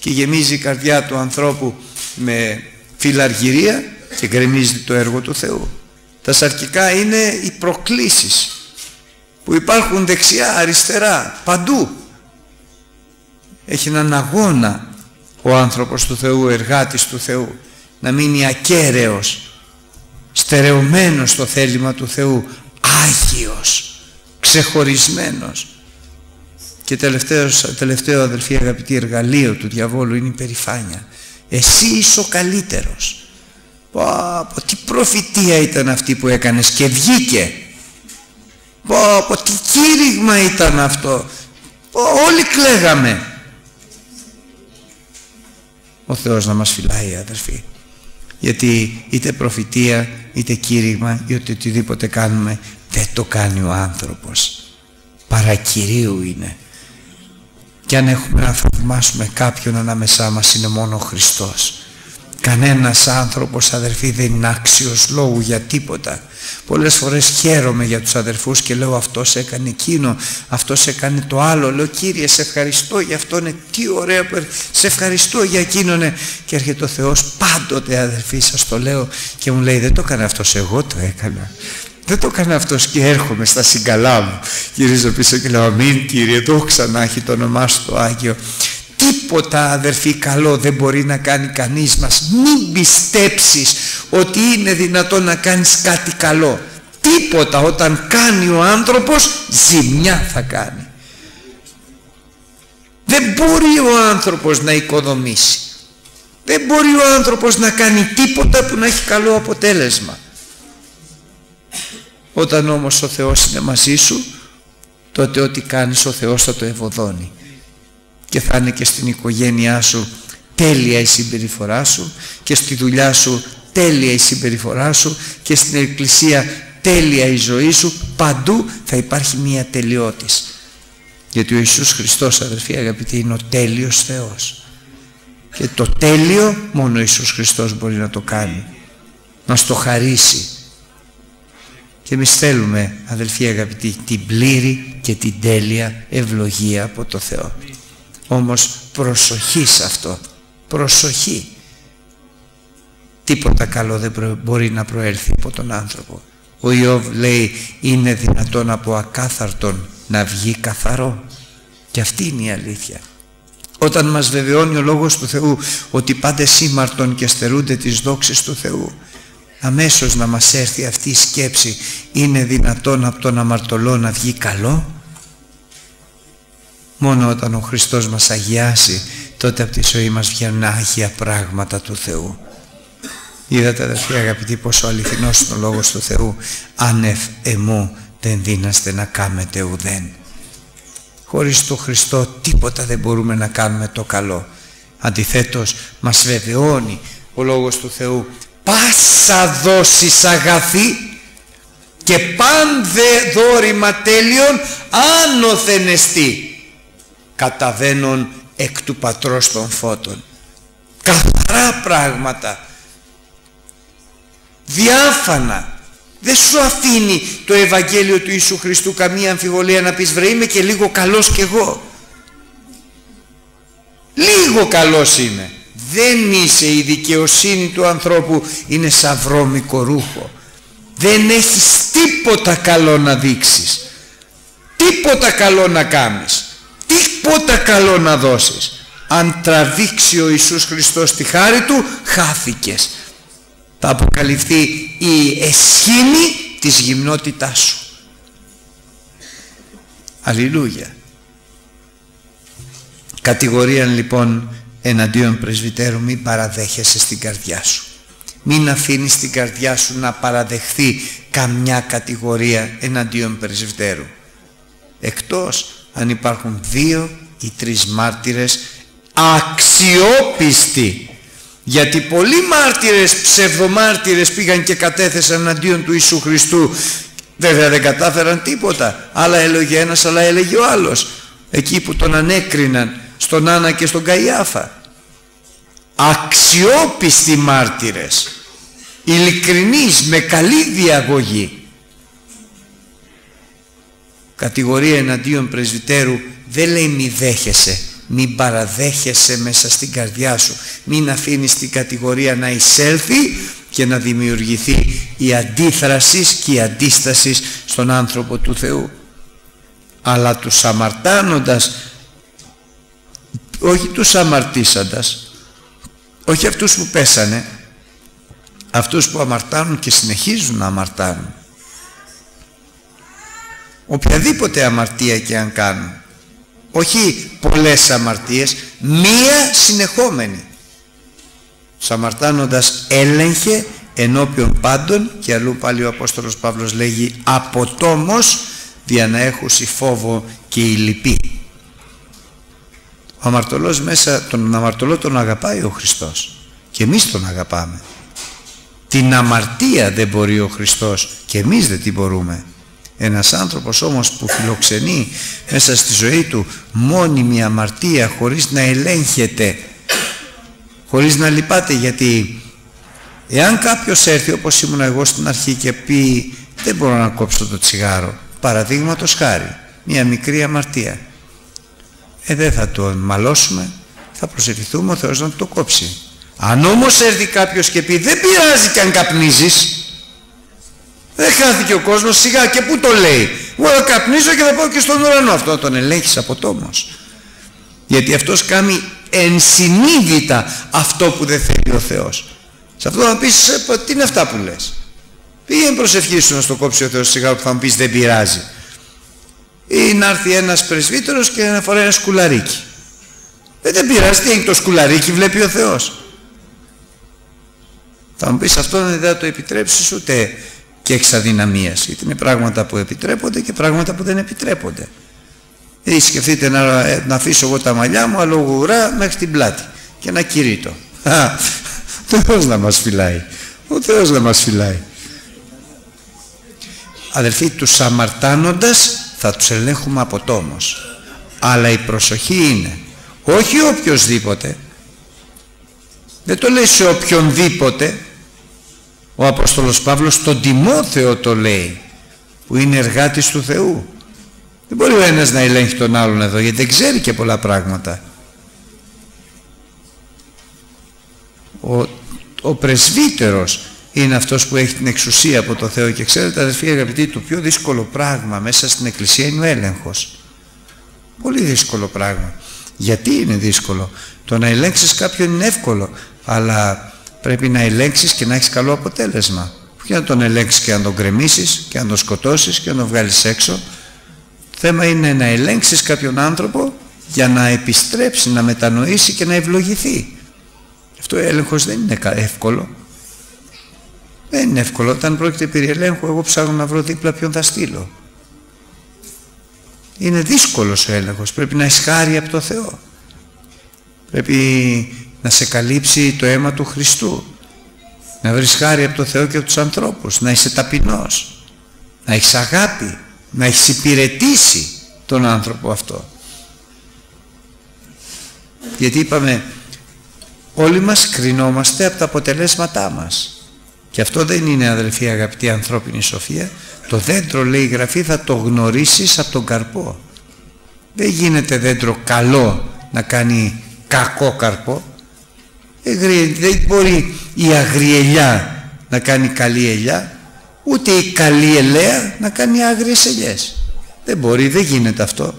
και γεμίζει η καρδιά του ανθρώπου με φιλαργυρία και γκρεμίζει το έργο του Θεού. Τα σαρκικά είναι οι προκλήσεις που υπάρχουν δεξιά, αριστερά, παντού. Έχει έναν αγώνα ο άνθρωπος του Θεού, εργάτης του Θεού, να μείνει ακέραιος, στερεωμένος στο θέλημα του Θεού, άγιος, ξεχωρισμένος και τελευταίος, τελευταίο αδελφοί αγαπητή εργαλείο του διαβόλου είναι η περηφάνεια. Εσύ είσαι ο καλύτερος. Πω, πω, τι προφητεία ήταν αυτή που έκανες και βγήκε. Πω, πω, τι κήρυγμα ήταν αυτό. Πω, όλοι κλαίγαμε. Ο Θεός να μας φυλάει αδελφοί. Γιατί είτε προφητεία, είτε κήρυγμα, είτε οτιδήποτε κάνουμε, δεν το κάνει ο άνθρωπος. Παρακυρίου είναι και αν έχουμε να θαυμάσουμε κάποιον ανάμεσά μας είναι μόνο ο Χριστός. Κανένας άνθρωπος αδερφοί δεν είναι άξιος λόγου για τίποτα. Πολλές φορές χαίρομαι για τους αδερφούς και λέω αυτός έκανε εκείνο αυτός έκανε το άλλο λέω Κύριε σε ευχαριστώ για αυτό είναι τι ωραίο σε ευχαριστώ για εκείνο ναι. και έρχεται ο Θεός πάντοτε αδερφοί σας το λέω και μου λέει δεν το έκανε αυτός εγώ το έκανα δεν το έκανε αυτός και έρχομαι στα συγκαλά μου. Γυρίζω πίσω και λέω αμήν Κύριε, δόξα να έχει το όνομά σου το Άγιο. Τίποτα αδερφοί καλό δεν μπορεί να κάνει κανείς μας. Μην πιστέψεις ότι είναι δυνατόν να κάνεις κάτι καλό. Τίποτα όταν κάνει ο άνθρωπος ζημιά θα κάνει. Δεν μπορεί ο άνθρωπος να οικοδομήσει. Δεν μπορεί ο άνθρωπος να κάνει τίποτα που να έχει καλό αποτέλεσμα. Όταν όμως ο Θεός είναι μαζί σου, τότε ό,τι κάνεις ο Θεός θα το ευωδώνει. Και θα είναι και στην οικογένειά σου τέλεια η συμπεριφορά σου και στη δουλειά σου τέλεια η συμπεριφορά σου και στην εκκλησία τέλεια η ζωή σου. Παντού θα υπάρχει μία τελειότης. Γιατί ο Ιησούς Χριστός αδερφοί αγαπητοί είναι ο τέλειος Θεός. Και το τέλειο μόνο ο Ιησούς Χριστός μπορεί να το κάνει. Να στο χαρίσει και εμείς θέλουμε αδελφοί αγαπητοί την πλήρη και την τέλεια ευλογία από το Θεό. Όμως προσοχή σε αυτό. προσοχή τίποτα καλό δεν μπορεί να προέλθει από τον άνθρωπο ο Ιώβ λέει είναι δυνατόν από ακάθαρτον να βγει καθαρό και αυτή είναι η αλήθεια όταν μας βεβαιώνει ο Λόγος του Θεού ότι πάντε σήμαρτον και στερούνται τις δόξες του Θεού αμέσως να μας έρθει αυτή η σκέψη είναι δυνατόν από τον αμαρτωλό να βγει καλό; Μόνο όταν ο Χριστός μας αγιάσει τότε από τη ζωή μας βγαίνουν άγια πράγματα του Θεού. Είδατε αδερφοί αγαπητοί πόσο αληθινός είναι ο Λόγος του Θεού. Άνευ εμού δεν δίναστε να κάμετε ουδέν. Χωρίς τον Χριστό τίποτα δεν μπορούμε να κάνουμε το καλό. Αντιθέτως μας βεβαιώνει ο Λόγος του Θεού πάσα δόσεις αγαθή και παν δε δόρημα τέλειον άνωθεν εστί καταβαίνουν εκ του πατρός των φώτων. Καθαρά πράγματα. Διάφανα. Δεν σου αφήνει το Ευαγγέλιο του Ιησού Χριστού καμία αμφιβολία να πεις βρε είμαι και λίγο καλός κι εγώ λίγο καλός είμαι δεν είσαι η δικαιοσύνη του ανθρώπου είναι σαν βρώμικο ρούχο. Δεν έχεις τίποτα καλό να δείξεις. Τίποτα καλό να κάνεις. Τίποτα καλό να δώσεις. Αν τραβήξει ο Ιησούς Χριστός τη χάρη του χάθηκες. Θα αποκαλυφθεί η εσχήνη της γυμνότητάς σου. Αλληλούια. Κατηγορία λοιπόν εναντίον πρεσβυτέρου μην παραδέχεσαι στην καρδιά σου. Μην αφήνεις την καρδιά σου να παραδεχθεί καμιά κατηγορία εναντίον πρεσβυτέρου. Εκτός αν υπάρχουν δύο ή τρεις μάρτυρες αξιόπιστοι. Γιατί πολλοί μάρτυρες, ψευδομάρτυρες πήγαν και κατέθεσαν εναντίον του Ιησού Χριστού. Βέβαια δεν κατάφεραν τίποτα. Άλλα έλεγε ένας αλλά έλεγε ο άλλος. Εκεί που τον ανέκριναν στον Άννα και στον Καϊάφα αξιόπιστοι μάρτυρες ειλικρινείς με καλή διαγωγή. Κατηγορία εναντίον πρεσβυτέρου δεν λέει μη δέχεσαι μην παραδέχεσαι μέσα στην καρδιά σου. Μην αφήνεις την κατηγορία να εισέλθει και να δημιουργηθεί η αντίθρασης και η αντίστασης στον άνθρωπο του Θεού. Αλλά τους αμαρτάνοντας όχι τους αμαρτήσαντας όχι αυτούς που πέσανε αυτούς που αμαρτάνουν και συνεχίζουν να αμαρτάνουν. Οποιαδήποτε αμαρτία και αν κάνουν. Όχι πολλές αμαρτίες μία συνεχόμενη. Σαμαρτάνοντας έλεγχε ενώπιον πάντων και αλλού πάλι ο Απόστολος Παύλος λέγει αποτόμος δια να έχουσι φόβο και η λυπή ο αμαρτωλός μέσα τον αμαρτωλό τον αγαπάει ο Χριστός. Και εμείς τον αγαπάμε. Την αμαρτία δεν μπορεί ο Χριστός και εμείς δεν την μπορούμε. Ένας άνθρωπος όμως που φιλοξενεί μέσα στη ζωή του μόνιμη αμαρτία χωρίς να ελέγχεται χωρίς να λυπάται γιατί εάν κάποιος έρθει όπως ήμουν εγώ στην αρχή και πει δεν μπορώ να κόψω το τσιγάρο παραδείγματος χάρη μια μικρή αμαρτία ε δεν θα το μαλώσουμε θα προσευχηθούμε ο Θεός να το κόψει αν όμως έρθει κάποιος και πει δεν πειράζει και αν καπνίζεις δεν χάθηκε ο κόσμος σιγά και πού το λέει. Εγώ θα καπνίζω και θα πάω και στον ουρανό. Αυτό τον ελέγχεις από τόμος. Γιατί αυτός κάνει ενσυνείδητα αυτό που δεν θέλει ο Θεός. Σε αυτό θα πεις «Ε, τι είναι αυτά που λες. Πήγαινε προσευχή σου να στο κόψει ο Θεός σιγά που θα μου πεις δεν πειράζει. Ή να έρθει ένας πρεσβύτερος και να φοράει ένα σκουλαρίκι. Ε, δεν πειράζει, τι είναι το σκουλαρίκι βλέπει ο Θεός. Θα μου πεις αυτό δεν θα το επιτρέψεις ούτε και εξαδυναμίας γιατί είναι πράγματα που επιτρέπονται και πράγματα που δεν επιτρέπονται ή σκεφτείτε να, να αφήσω εγώ τα μαλλιά μου αλογουρά μέχρι την πλάτη και να κηρύττω ο Θεός να μας φυλάει ο Θεός να μας φυλάει αδελφοί τους αμαρτάνοντας θα τους ελέγχουμε από τόμος αλλά η προσοχή είναι όχι οποιοδήποτε δεν το λέει σε οποιονδήποτε ο Απόστολος Παύλος τον Τιμόθεο το λέει που είναι εργάτης του Θεού. Δεν μπορεί ο ένας να ελέγχει τον άλλον εδώ γιατί δεν ξέρει και πολλά πράγματα. Ο, ο πρεσβύτερος είναι αυτός που έχει την εξουσία από το Θεό και ξέρετε αδερφοί αγαπητοί το πιο δύσκολο πράγμα μέσα στην Εκκλησία είναι ο έλεγχος. Πολύ δύσκολο πράγμα. Γιατί είναι δύσκολο; Το να ελέγξεις κάποιον είναι εύκολο αλλά πρέπει να ελέγξεις και να έχεις καλό αποτέλεσμα. Και να τον ελέγξεις και να τον κρεμίσεις και να τον σκοτώσεις και να τον βγάλεις έξω. Θέμα είναι να ελέγξεις κάποιον άνθρωπο για να επιστρέψει, να μετανοήσει και να ευλογηθεί. Αυτό ο έλεγχος δεν είναι εύκολο δεν είναι εύκολο. Όταν πρόκειται περί ελέγχου εγώ ψάχνω να βρω δίπλα ποιον θα στείλω. Είναι δύσκολος ο έλεγχος. Πρέπει να εισχάρει από το Θεό. Πρέπει να σε καλύψει το αίμα του Χριστού. Να βρεις χάρη από το Θεό και από τους ανθρώπους. Να είσαι ταπεινός. Να έχεις αγάπη. Να έχεις υπηρετήσει τον άνθρωπο αυτό. Γιατί είπαμε όλοι μας κρινόμαστε από τα αποτελέσματά μας και αυτό δεν είναι αδελφοί αγαπητή ανθρώπινη σοφία. Το δέντρο λέει η Γραφή θα το γνωρίσεις από τον καρπό. Δεν γίνεται δέντρο καλό να κάνει κακό καρπό. Δεν μπορεί η αγριελιά να κάνει καλή ελιά ούτε η καλή ελαία να κάνει άγριες ελιές. Δεν μπορεί, δεν γίνεται αυτό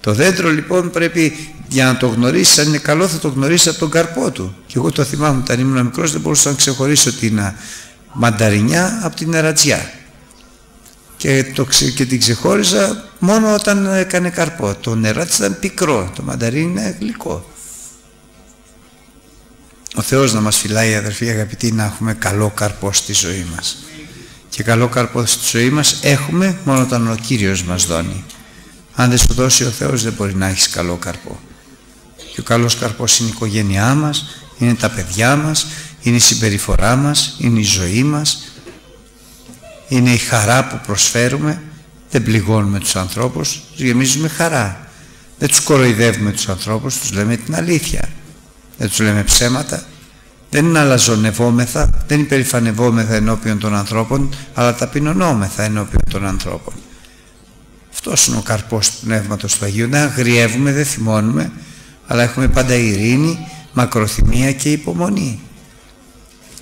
το δέντρο λοιπόν πρέπει για να το γνωρίσεις αν είναι καλό θα το γνωρίσεις από τον καρπό του και εγώ το θυμάμαι όταν ήμουν μικρός δεν μπορούσα να ξεχωρίσω την μανταρινιά από την ερατζιά και, το, και την ξεχώριζα μόνο όταν έκανε καρπό το νεράτς ήταν πικρό το μανταρίνι είναι γλυκό ο Θεός να μας φυλάει αδερφοί αγαπητοί να έχουμε καλό καρπό στη ζωή μας. Και καλό καρπό στη ζωή μας έχουμε μόνο όταν ο Κύριος μας δώνει. Αν δεν σου δώσει ο Θεός δεν μπορεί να έχεις καλό καρπό. Και ο καλός καρπός είναι η οικογένειά μας, είναι τα παιδιά μας, είναι η συμπεριφορά μας, είναι η ζωή μας, είναι η χαρά που προσφέρουμε. Δεν πληγώνουμε τους ανθρώπους, τους γεμίζουμε χαρά. Δεν τους κοροϊδεύουμε τους ανθρώπους, τους λέμε την αλήθεια δεν τους λέμε ψέματα δεν είναι αλαζονευόμεθα δεν υπερηφανευόμεθα ενώπιον των ανθρώπων αλλά ταπεινωνόμεθα ενώπιον των ανθρώπων αυτός είναι ο καρπός του Πνεύματος του Αγίου. Δεν αγριεύουμε, δεν θυμώνουμε αλλά έχουμε πάντα ειρήνη, μακροθυμία και υπομονή.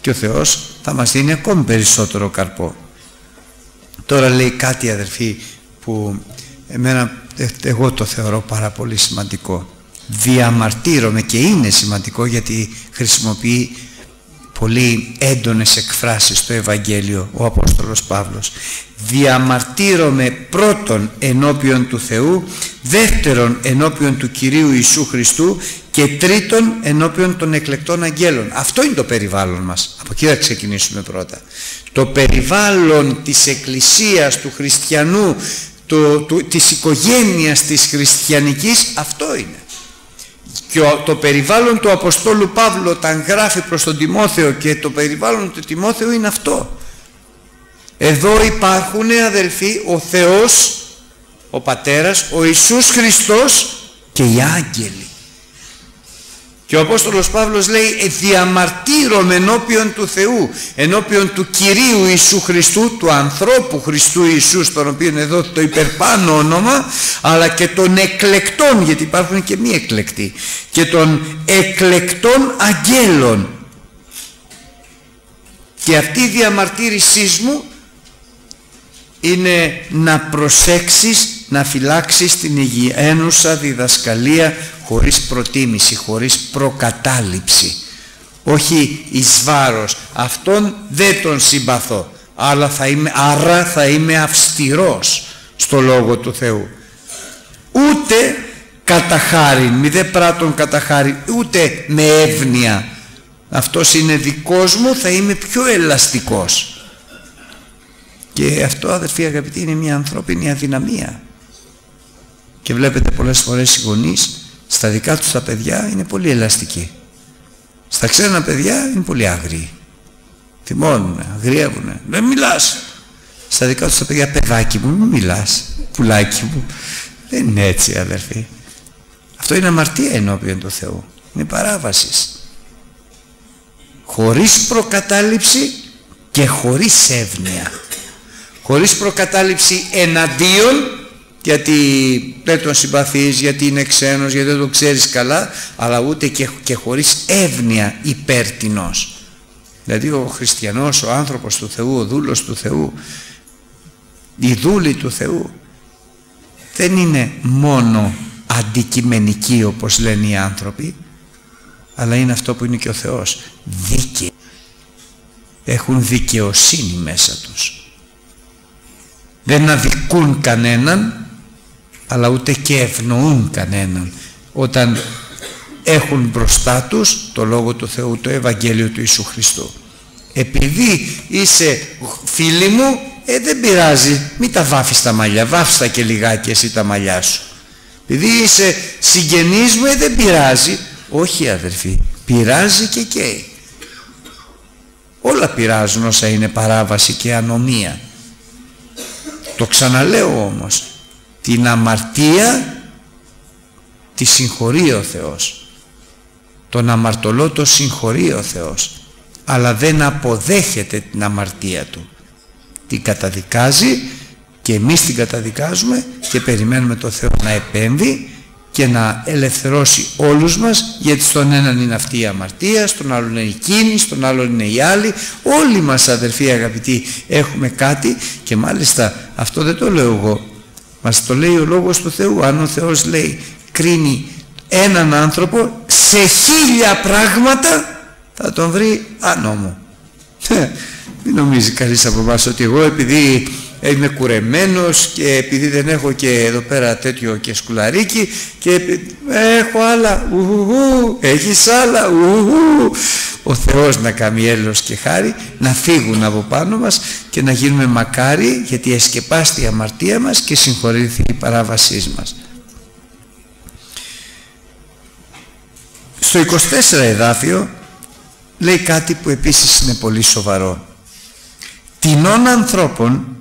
Και ο Θεός θα μας δίνει ακόμη περισσότερο καρπό. Τώρα λέει κάτι αδερφοί που εμένα εγώ το θεωρώ πάρα πολύ σημαντικό. Διαμαρτύρομαι και είναι σημαντικό γιατί χρησιμοποιεί πολύ έντονες εκφράσεις στο Ευαγγέλιο ο Απόστολος Παύλος. Διαμαρτύρομαι πρώτον ενώπιον του Θεού δεύτερον ενώπιον του Κυρίου Ιησού Χριστού και τρίτον ενώπιον των εκλεκτών αγγέλων αυτό είναι το περιβάλλον μας. Από εκεί θα ξεκινήσουμε πρώτα. Το περιβάλλον της Εκκλησίας του Χριστιανού το, το, της οικογένειας της χριστιανικής αυτό είναι και το περιβάλλον του Αποστόλου Παύλου όταν γράφει προς τον Τιμόθεο και το περιβάλλον του Τιμόθεου είναι αυτό. Εδώ υπάρχουν αδελφοί ο Θεός ο Πατέρας ο Ιησούς Χριστός και οι άγγελοι και ο Απόστολος Παύλος λέει «Ε, διαμαρτύρομαι ενώπιον του Θεού, ενώπιον του Κυρίου Ιησού Χριστού, του ανθρώπου Χριστού Ιησού, στον οποίο εδώ το υπερπάνω όνομα, αλλά και των εκλεκτών, γιατί υπάρχουν και μη εκλεκτοί, και των εκλεκτών αγγέλων. Και αυτή η διαμαρτύρησή μου είναι να προσέξεις να φυλάξεις την υγιένουσα διδασκαλία χωρίς προτίμηση, χωρίς προκατάληψη. Όχι εις βάρος. Αυτόν δεν τον συμπαθώ. Αλλά θα είμαι, άρα θα είμαι αυστηρός στο Λόγο του Θεού. Ούτε κατά χάρη, μη δε πράττων κατά χάρη, ούτε με εύνοια. Αυτός είναι δικός μου, θα είμαι πιο ελαστικός. Και αυτό αδερφοί αγαπητοί είναι μια ανθρώπινη αδυναμία. Και βλέπετε πολλές φορές οι γονείς στα δικά τους τα παιδιά είναι πολύ ελαστικοί. Στα ξένα παιδιά είναι πολύ άγριοι. Θυμώνουν, αγριεύουν. Δεν μιλάς. Στα δικά τους τα παιδιά παιδάκι μου, μην μιλάς. Πουλάκι μου. Δεν είναι έτσι αδερφοί. Αυτό είναι αμαρτία ενώπιον του Θεού. Είναι παράβασης. Χωρίς προκατάληψη και χωρίς εύνοια. Χωρίς προκατάληψη εναντίον γιατί δεν τον συμπαθείς, γιατί είναι ξένος, γιατί δεν τον ξέρεις καλά, αλλά ούτε και, και χωρίς εύνοια υπέρτινος. Δηλαδή ο χριστιανός, ο άνθρωπος του Θεού, ο δούλος του Θεού, η δούλη του Θεού, δεν είναι μόνο αντικειμενική όπως λένε οι άνθρωποι, αλλά είναι αυτό που είναι και ο Θεός, δίκαιο. Έχουν δικαιοσύνη μέσα τους. Δεν αδικούν κανέναν, αλλά ούτε και ευνοούν κανέναν όταν έχουν μπροστά τους το Λόγο του Θεού, το Ευαγγέλιο του Ιησού Χριστού. Επειδή είσαι φίλοι μου, ε, δεν πειράζει, μην τα βάφεις τα μαλλιά, βάφεις τα και λιγάκι εσύ τα μαλλιά σου. Επειδή είσαι συγγενής μου, ε, δεν πειράζει. Όχι αδερφοί, πειράζει και καίει. Όλα πειράζουν όσα είναι παράβαση και ανομία. Το ξαναλέω όμως, την αμαρτία τη συγχωρεί ο Θεός. Τον αμαρτωλό το συγχωρεί ο Θεός. Αλλά δεν αποδέχεται την αμαρτία του. Την καταδικάζει και εμείς την καταδικάζουμε και περιμένουμε το Θεό να επέμβει και να ελευθερώσει όλους μας γιατί στον έναν είναι αυτή η αμαρτία, στον άλλον είναι εκείνη, στον άλλον είναι οι άλλοι όλοι μας αδερφοί αγαπητοί έχουμε κάτι και μάλιστα αυτό δεν το λέω εγώ μας το λέει ο Λόγος του Θεού. Αν ο Θεός λέει κρίνει έναν άνθρωπο σε χίλια πράγματα θα τον βρει ανώμο. Μην νομίζει κανείς από εμάς ότι εγώ επειδή είμαι κουρεμένος και επειδή δεν έχω και εδώ πέρα τέτοιο και σκουλαρίκι και έχω άλλα ου, έχεις άλλα ου, ο Θεός να κάνει έλεος και χάρη να φύγουν από πάνω μας και να γίνουμε μακάρι γιατί εσκεπάστη η αμαρτία μας και συγχωρήθη η παράβασή μας. Στο 24 εδάφιο λέει κάτι που επίσης είναι πολύ σοβαρό. Τεινών ανθρώπων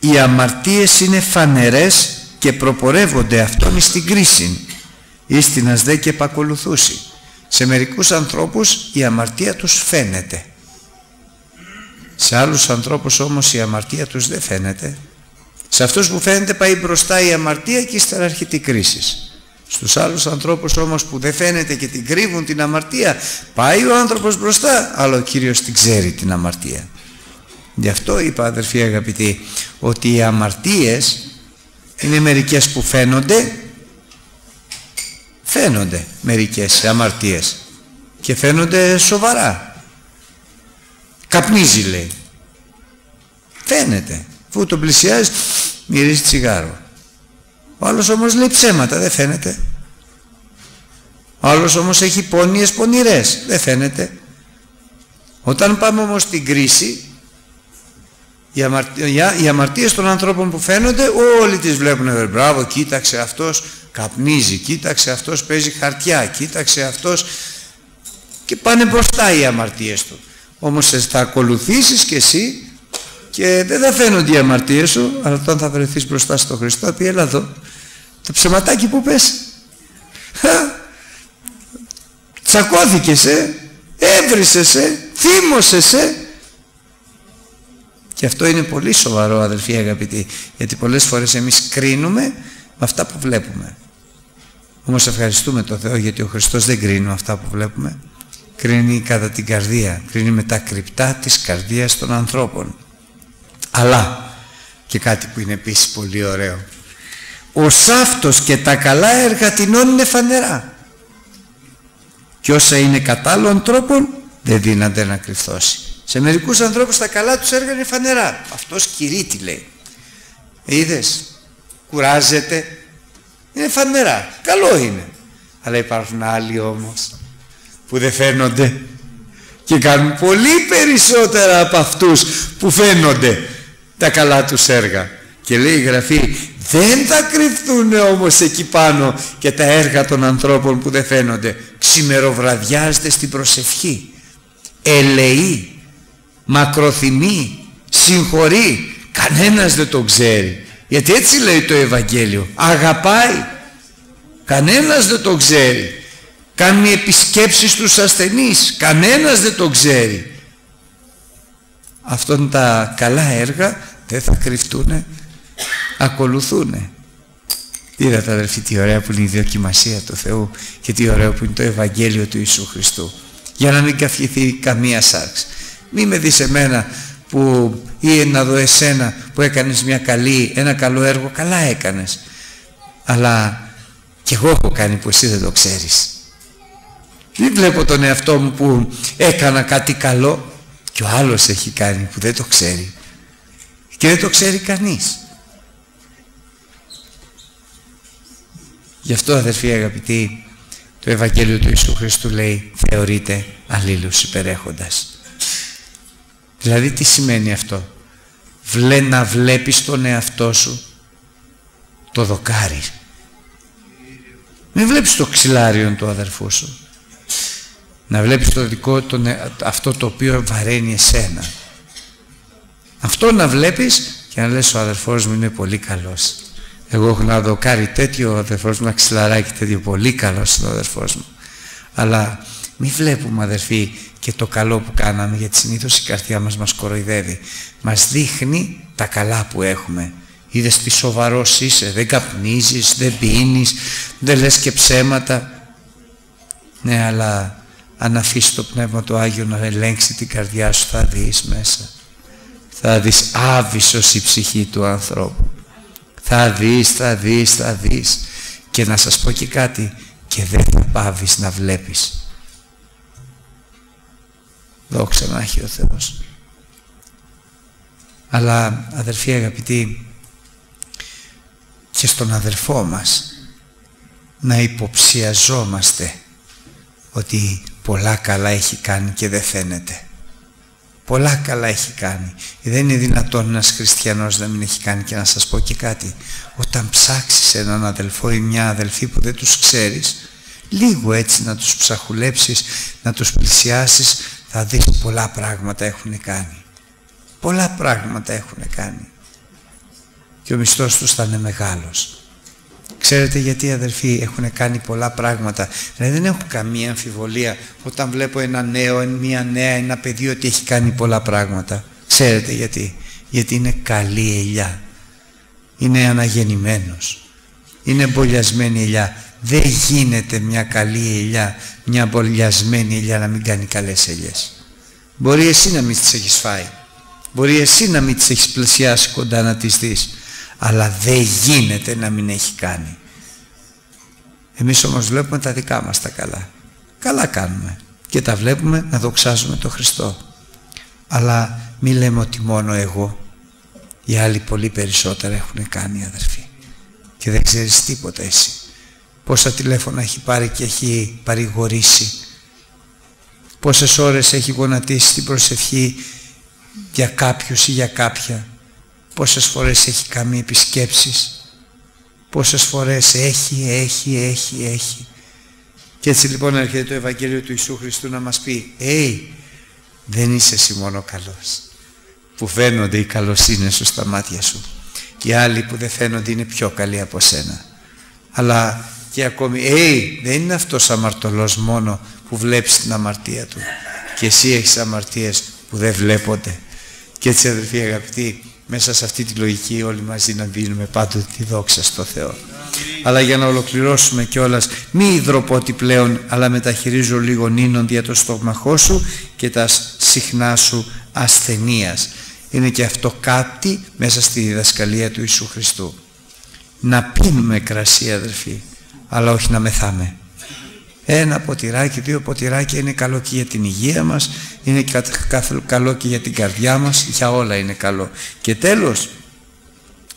οι αμαρτίες είναι φανερές και προπορεύονται αυτόν στην κρίση ίστινας δε και επακολουθούσει σε μερικούς ανθρώπους η αμαρτία τους φαίνεται. Σε άλλους ανθρώπους όμως η αμαρτία τους δεν φαίνεται. Σε αυτούς που φαίνεται πάει μπροστά η αμαρτία και ύστερα έρχεται η κρίση. Στους άλλους ανθρώπους όμως που δεν φαίνεται και την κρύβουν την αμαρτία πάει ο άνθρωπος μπροστά αλλά ο Κύριος την ξέρει την αμαρτία. Γι' αυτό είπα αδερφοί αγαπητοί ότι οι αμαρτίες είναι μερικές που φαίνονται φαίνονται μερικές αμαρτίες και φαίνονται σοβαρά. Καπνίζει λέει. Φαίνεται. Αφού τον πλησιάζει μυρίζει τσιγάρο. Ο άλλος όμως λέει ψέματα δεν φαίνεται. Ο άλλος όμως έχει πόνιες πονηρές δεν φαίνεται. Όταν πάμε όμως στην κρίση οι, αμαρτία, οι αμαρτίες των ανθρώπων που φαίνονται όλοι τις βλέπουν ε, μπράβο κοίταξε αυτός καπνίζει κοίταξε αυτός παίζει χαρτιά κοίταξε αυτός και πάνε μπροστά οι αμαρτίες του. Όμως θα ακολουθήσεις και εσύ και δεν θα φαίνονται οι αμαρτίες σου αλλά όταν θα βρεθείς μπροστά στο Χριστό θα πει έλα εδώ το ψεματάκι που πες τσακώθηκες ε! Έβρισες ε! Θύμωσες ε και αυτό είναι πολύ σοβαρό αδελφοί αγαπητοί, γιατί πολλές φορές εμείς κρίνουμε με αυτά που βλέπουμε. Όμως ευχαριστούμε τον Θεό γιατί ο Χριστός δεν κρίνει με αυτά που βλέπουμε. Κρίνει κατά την καρδία, κρίνει με τα κρυπτά της καρδίας των ανθρώπων. Αλλά, και κάτι που είναι επίσης πολύ ωραίο, ο σάφτος και τα καλά έργα τεινών είναι φανερά. Και όσα είναι κατά άλλων τρόπων δεν δίνανται να κρυφθώσει. Σε μερικούς ανθρώπους τα καλά τους έργα είναι φανερά. Αυτός κηρύττει λέει. Είδες, κουράζεται. Είναι φανερά. Καλό είναι. Αλλά υπάρχουν άλλοι όμως που δεν φαίνονται και κάνουν πολύ περισσότερα από αυτούς που φαίνονται τα καλά τους έργα. Και λέει η Γραφή δεν θα κρυφθούν όμως εκεί πάνω και τα έργα των ανθρώπων που δεν φαίνονται. Ξημεροβραδιάζεται στην προσευχή. Ελεεί μακροθυμεί, συγχωρεί, κανένας δεν το ξέρει. Γιατί έτσι λέει το Ευαγγέλιο. Αγαπάει. Κανένας δεν το ξέρει. Κάνει επισκέψεις στους ασθενείς. Κανένας δεν το ξέρει. Αυτόν τα καλά έργα δεν θα κρυφτούν. Ακολουθούν. Είδατε αδελφοί τι ωραία που είναι η δοκιμασία του Θεού και τι ωραίο που είναι το Ευαγγέλιο του Ιησού Χριστού. Για να μην καυχηθεί καμία σάρξη. Μη με δεις εμένα που ή να δω εσένα που έκανες μια καλή, ένα καλό έργο, καλά έκανες. Αλλά και εγώ έχω κάνει που εσύ δεν το ξέρεις. Δεν βλέπω τον εαυτό μου που έκανα κάτι καλό και ο άλλος έχει κάνει που δεν το ξέρει. Και δεν το ξέρει κανείς. Γι' αυτό αδερφοί αγαπητοί το Ευαγγέλιο του Ιησού Χριστού λέει θεωρείται αλλήλους υπερέχοντας. Δηλαδή τι σημαίνει αυτό; Βλέ, να βλέπεις τον εαυτό σου το δοκάρι. Μην βλέπεις το ξυλάριο του αδερφού σου. Να βλέπεις το δικό, τον, ε, αυτό το οποίο βαραίνει εσένα. Αυτό να βλέπεις και να λες ο αδερφός μου είναι πολύ καλός. Εγώ έχω να δοκάρει τέτοιο ο αδερφός μου, να ξυλαράκι τέτοιο πολύ καλός ο αδερφός μου. Αλλά μην βλέπουμε αδερφοί και το καλό που κάναμε γιατί συνήθως η καρδιά μας μας κοροϊδεύει. Μας δείχνει τα καλά που έχουμε. Είδες τι σοβαρός είσαι, δεν καπνίζεις, δεν πίνεις, δεν λες και ψέματα. Ναι, αλλά αν αφήσεις το Πνεύμα του Άγιο να ελέγξει την καρδιά σου θα δεις μέσα. Θα δεις άβυσος η ψυχή του ανθρώπου. Θα δεις, θα δεις, θα δεις. Και να σας πω και κάτι, και δεν θα πάβεις να βλέπεις. Δόξα να έχει ο Θεός. Αλλά αδερφοί αγαπητοί και στον αδερφό μας να υποψιαζόμαστε ότι πολλά καλά έχει κάνει και δεν φαίνεται. Πολλά καλά έχει κάνει. Δεν είναι δυνατόν ένας χριστιανός να μην έχει κάνει και να σας πω και κάτι. Όταν ψάξεις έναν αδελφό ή μια αδελφή που δεν τους ξέρεις, λίγο έτσι να τους ψαχουλέψεις, να τους πλησιάσεις, θα δεις πολλά πράγματα έχουν κάνει. Πολλά πράγματα έχουν κάνει. Και ο μισθός τους θα είναι μεγάλος. Ξέρετε γιατί αδερφοί έχουν κάνει πολλά πράγματα. Δηλαδή δεν έχω καμία αμφιβολία όταν βλέπω ένα νέο, μια νέα, ένα παιδί ότι έχει κάνει πολλά πράγματα. Ξέρετε γιατί. Γιατί είναι καλή ελιά. Είναι αναγεννημένος. Είναι εμπολιασμένη ελιά. Δεν γίνεται μια καλή ελιά, μια εμπολιασμένη ελιά να μην κάνει καλές ελιές. Μπορεί εσύ να μην τις έχεις φάει. Μπορεί εσύ να μην τις έχεις πλησιάσει κοντά να τις δεις αλλά δεν γίνεται να μην έχει κάνει. Εμείς όμως βλέπουμε τα δικά μας τα καλά. Καλά κάνουμε και τα βλέπουμε να δοξάζουμε τον Χριστό. Αλλά μη λέμε ότι μόνο εγώ, οι άλλοι πολύ περισσότερα έχουν κάνει αδερφοί και δεν ξέρεις τίποτα εσύ. Πόσα τηλέφωνα έχει πάρει και έχει παρηγορήσει. Πόσες ώρες έχει γονατίσει την προσευχή για κάποιους ή για κάποια. Πόσες φορές έχει κάνει επισκέψεις. Πόσες φορές έχει, έχει, έχει, έχει. Και έτσι λοιπόν έρχεται το Ευαγγέλιο του Ιησού Χριστού να μας πει «Ει, δεν είσαι εσύ μόνο καλός. Που φαίνονται οι καλοσύνες σου στα μάτια σου. Και άλλοι που δεν φαίνονται είναι πιο καλοί από σένα. Αλλά και ακόμη «Ει, δεν είναι αυτός αμαρτωλός μόνο που βλέπεις την αμαρτία του και εσύ έχεις αμαρτίες που δεν βλέπονται και έτσι αδελφοί αγαπητοί μέσα σε αυτή τη λογική όλοι μαζί να δίνουμε πάντοτε τη δόξα στο Θεό. Αλλά για να ολοκληρώσουμε κιόλας, μη υδροπότη πλέον, αλλά μεταχειρίζω λίγο νίνον δια το στομαχό σου και τα συχνά σου ασθενείας. Είναι και αυτό κάτι μέσα στη διδασκαλία του Ιησού Χριστού. Να πίνουμε κρασί αδερφοί, αλλά όχι να μεθάμε. Ένα ποτηράκι, δύο ποτηράκια είναι καλό και για την υγεία μας, είναι καλό και για την καρδιά μας, για όλα είναι καλό. Και τέλος,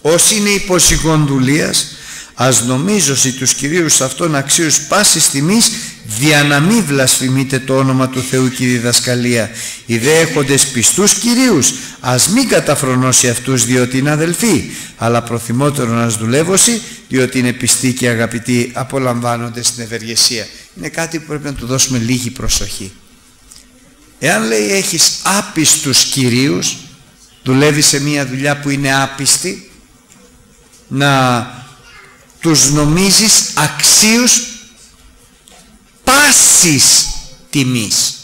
όσοι είναι υποσυγοντουλίας, ας νομίζωση τους κυρίους αυτών αξίους πάσης τιμής δια να μην βλασφημείτε το όνομα του Θεού και η διδασκαλία. Οι δε έχοντες πιστούς κυρίους ας μην καταφρονώσει αυτούς διότι είναι αδελφοί αλλά προθυμότερο να δουλεύωση διότι είναι πιστοί και αγαπητοί απολαμβάνονται στην ευεργεσία. Είναι κάτι που πρέπει να του δώσουμε λίγη προσοχή. Εάν λέει έχεις άπιστους κυρίους δουλεύεις σε μια δουλειά που είναι άπιστη να τους νομίζεις αξίους πάσης τιμής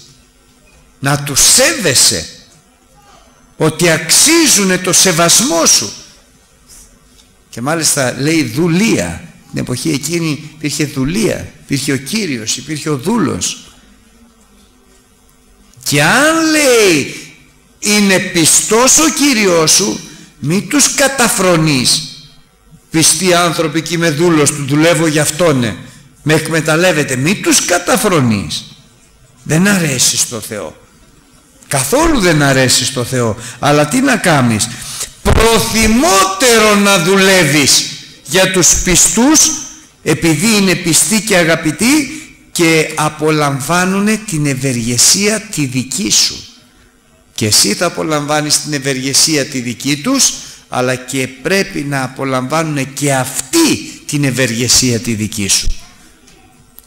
να τους σέβεσαι ότι αξίζουν το σεβασμό σου και μάλιστα λέει δουλεία Την εποχή εκείνη υπήρχε δουλεία, υπήρχε ο Κύριος, υπήρχε ο δούλος. Και αν λέει είναι πιστός ο Κύριος σου, μη τους καταφρονείς. Πιστοί άνθρωποι και είμαι δούλος του, δουλεύω για αυτόν, ναι. Με εκμεταλλεύεται, μη τους καταφρονείς. Δεν αρέσει στο Θεό. Καθόλου δεν αρέσει στο Θεό. Αλλά τι να κάνεις; Προθυμότερο να δουλεύεις για τους πιστούς επειδή είναι πιστοί και αγαπητοί και απολαμβάνουν την ευεργεσία τη δική σου. Και εσύ θα απολαμβάνεις την ευεργεσία τη δική τους αλλά και πρέπει να απολαμβάνουν και αυτοί την ευεργεσία τη δική σου.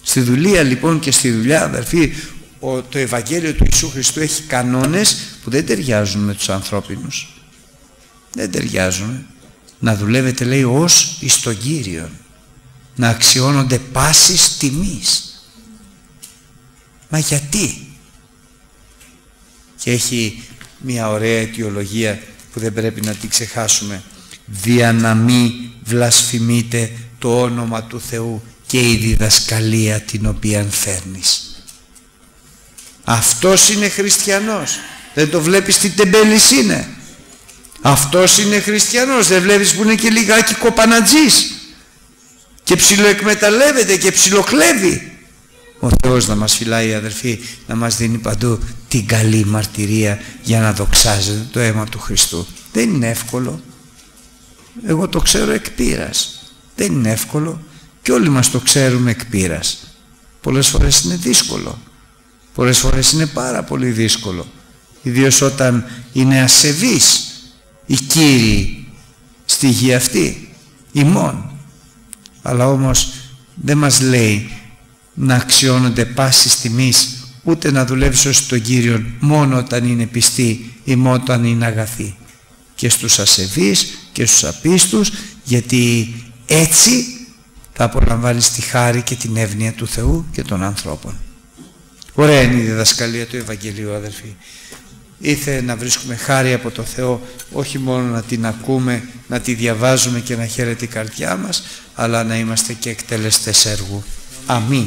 Στη δουλεία λοιπόν και στη δουλειά αδερφοί το Ευαγγέλιο του Ιησού Χριστού έχει κανόνες που δεν ταιριάζουν με τους ανθρώπινους. Δεν ταιριάζουν. Να δουλεύετε λέει ως εις τον Κύριο. Να αξιώνονται πάσης τιμής. Μα γιατί; Και έχει μια ωραία αιτιολογία που δεν πρέπει να την ξεχάσουμε. Δια να μη βλασφημείτε το όνομα του Θεού και η διδασκαλία την οποία φέρνεις. Αυτός είναι χριστιανός. Δεν το βλέπεις τι τεμπέλης είναι. Αυτός είναι χριστιανός. Δεν βλέπεις που είναι και λιγάκι κοπανατζής. Και ψιλοεκμεταλλεύεται και ψιλοκλέβει. Ο Θεός να μας φυλάει αδερφοί, να μας δίνει παντού την καλή μαρτυρία για να δοξάζεται το αίμα του Χριστού. Δεν είναι εύκολο. Εγώ το ξέρω εκ πείρας. Δεν είναι εύκολο και όλοι μας το ξέρουμε εκ πείρας. Πολλές φορές είναι δύσκολο. Πολλές φορές είναι πάρα πολύ δύσκολο. Ιδίως όταν είναι ασεβείς οι κύριοι στη γη αυτή, ημών. Αλλά όμως δεν μας λέει να αξιώνονται πάσης τιμής ούτε να δουλεύεις ως τον Κύριο μόνο όταν είναι πιστή ή μόνο όταν είναι αγαθή. Και στους ασεβείς και στους απίστους γιατί έτσι θα απολαμβάνεις τη χάρη και την εύνοια του Θεού και των ανθρώπων. Ωραία είναι η διδασκαλία του Ευαγγελίου αδελφοί. Ήθε να βρίσκουμε χάρη από το Θεό όχι μόνο να την ακούμε, να τη διαβάζουμε και να χαίρεται η καρδιά μας αλλά να είμαστε και εκτελεστές έργου. Αμήν.